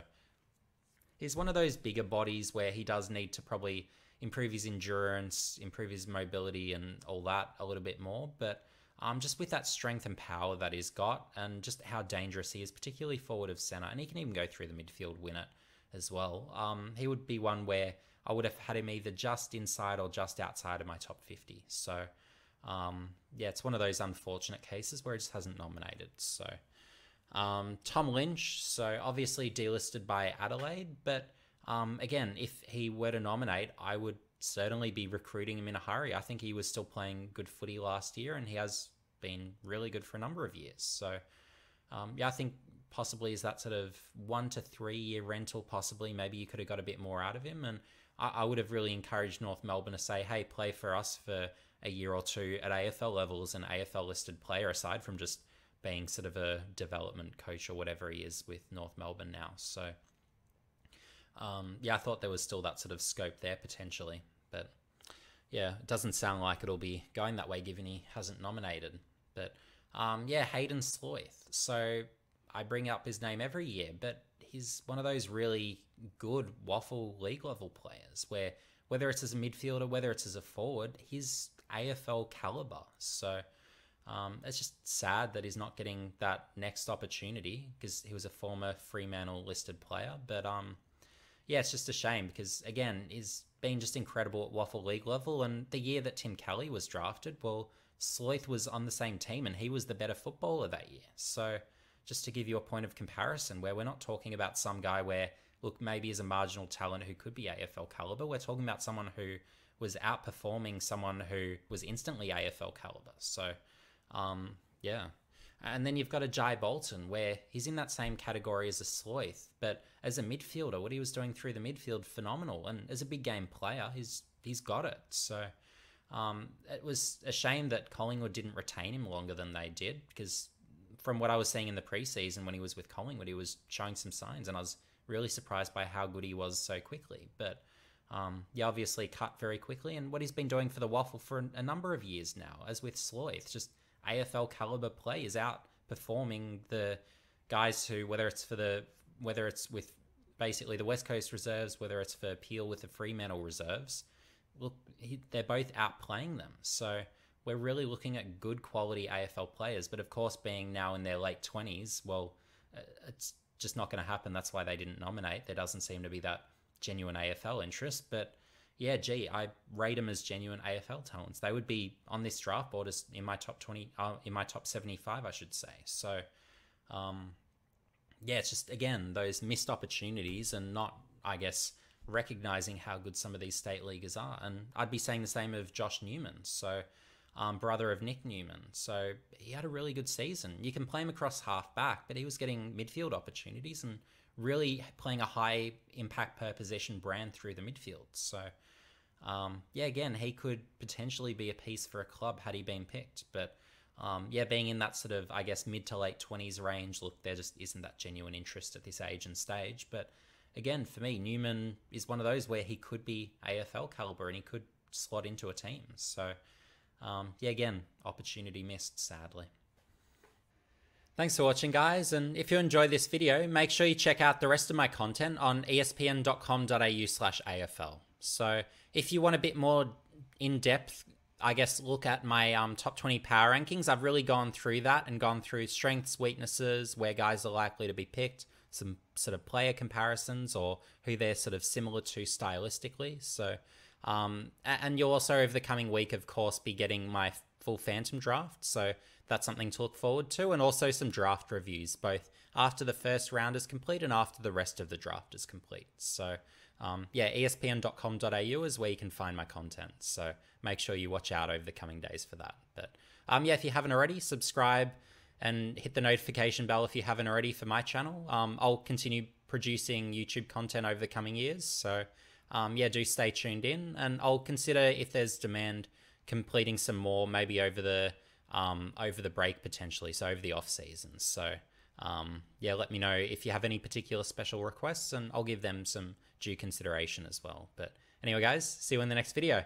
he's one of those bigger bodies where he does need to probably improve his endurance, improve his mobility, and all that a little bit more. But um, just with that strength and power that he's got, and just how dangerous he is, particularly forward of centre, and he can even go through the midfield, win it as well. Um, he would be one where I would have had him either just inside or just outside of my top 50. So, um, yeah, it's one of those unfortunate cases where he just hasn't nominated. So, um, Tom Lynch, so obviously delisted by Adelaide, but um, again, if he were to nominate, I would certainly be recruiting him in a hurry. I think he was still playing good footy last year, and he has been really good for a number of years. So, um, yeah, I think possibly is that sort of one to three year rental. Possibly, maybe you could have got a bit more out of him, and I, I would have really encouraged North Melbourne to say, hey, play for us for a year or two at AFL level as an AFL listed player, aside from just being sort of a development coach or whatever he is with North Melbourne now. So, um, yeah, I thought there was still that sort of scope there potentially. But yeah, it doesn't sound like it'll be going that way given he hasn't nominated. But um, yeah, Haiden Schloithe. So I bring up his name every year, but he's one of those really good WAFL league level players where whether it's as a midfielder, whether it's as a forward, he's AFL caliber. So um, it's just sad that he's not getting that next opportunity because he was a former Fremantle listed player. But um, yeah, it's just a shame because again, he's been just incredible at WAFL league level. And the year that Tim Kelly was drafted, well, Schloithe was on the same team and he was the better footballer that year. So just to give you a point of comparison, where we're not talking about some guy where, look, maybe is a marginal talent who could be AFL caliber. We're talking about someone who was outperforming someone who was instantly AFL caliber. So, um, yeah. And then you've got a Jai Bolton, where he's in that same category as a Schloithe, but as a midfielder, what he was doing through the midfield, phenomenal. And as a big game player, he's he's got it. So um, it was a shame that Collingwood didn't retain him longer than they did, because from what I was seeing in the preseason when he was with Collingwood, he was showing some signs, and I was really surprised by how good he was so quickly. But um, yeah, obviously cut very quickly, and what he's been doing for the WAFL for a number of years now, as with Schloithe, just AFL caliber play is outperforming the guys who, whether it's for the whether it's with basically the West Coast reserves, whether it's for Peel with the Fremantle reserves, look, he, they're both outplaying them. So we're really looking at good quality AFL players. But of course, being now in their late 20s, well, uh, it's just not going to happen. That's why they didn't nominate. There doesn't seem to be that genuine AFL interest. But yeah, gee, I rate them as genuine AFL talents. They would be on this draft board as in my top 20, uh, in my top 75, I should say. So, um, yeah, it's just, again, those missed opportunities and not, I guess, recognizing how good some of these state leaguers are. And I'd be saying the same of Josh Newman. So, um, brother of Nick Newman. So he had a really good season. You can play him across half back, but he was getting midfield opportunities and really playing a high impact per possession brand through the midfield. So, um, yeah, again, he could potentially be a piece for a club had he been picked. But um, yeah, being in that sort of, I guess, mid to late 20s range, look, there just isn't that genuine interest at this age and stage. But again, for me, Newman is one of those where he could be AFL caliber and he could slot into a team. So, um, yeah, again, opportunity missed, sadly. Thanks for watching, guys, and if you enjoyed this video, make sure you check out the rest of my content on espn.com.au slash AFL. So if you want a bit more in depth, I guess look at my um, top 20 power rankings. I've really gone through that and gone through strengths, weaknesses, where guys are likely to be picked, some sort of player comparisons or who they're sort of similar to stylistically. So, um, and you'll also over the coming week, of course, be getting my full Phantom draft. So that's something to look forward to, and also some draft reviews, both after the first round is complete and after the rest of the draft is complete. So, um, yeah, espn.com.au is where you can find my content. So make sure you watch out over the coming days for that. But um, yeah, if you haven't already, subscribe and hit the notification bell if you haven't already for my channel. Um, I'll continue producing YouTube content over the coming years. So um, yeah, do stay tuned in, and I'll consider if there's demand completing some more maybe over the um, over the break potentially, so over the off season. So um, yeah, let me know if you have any particular special requests, and I'll give them some due consideration as well. But anyway, guys, see you in the next video.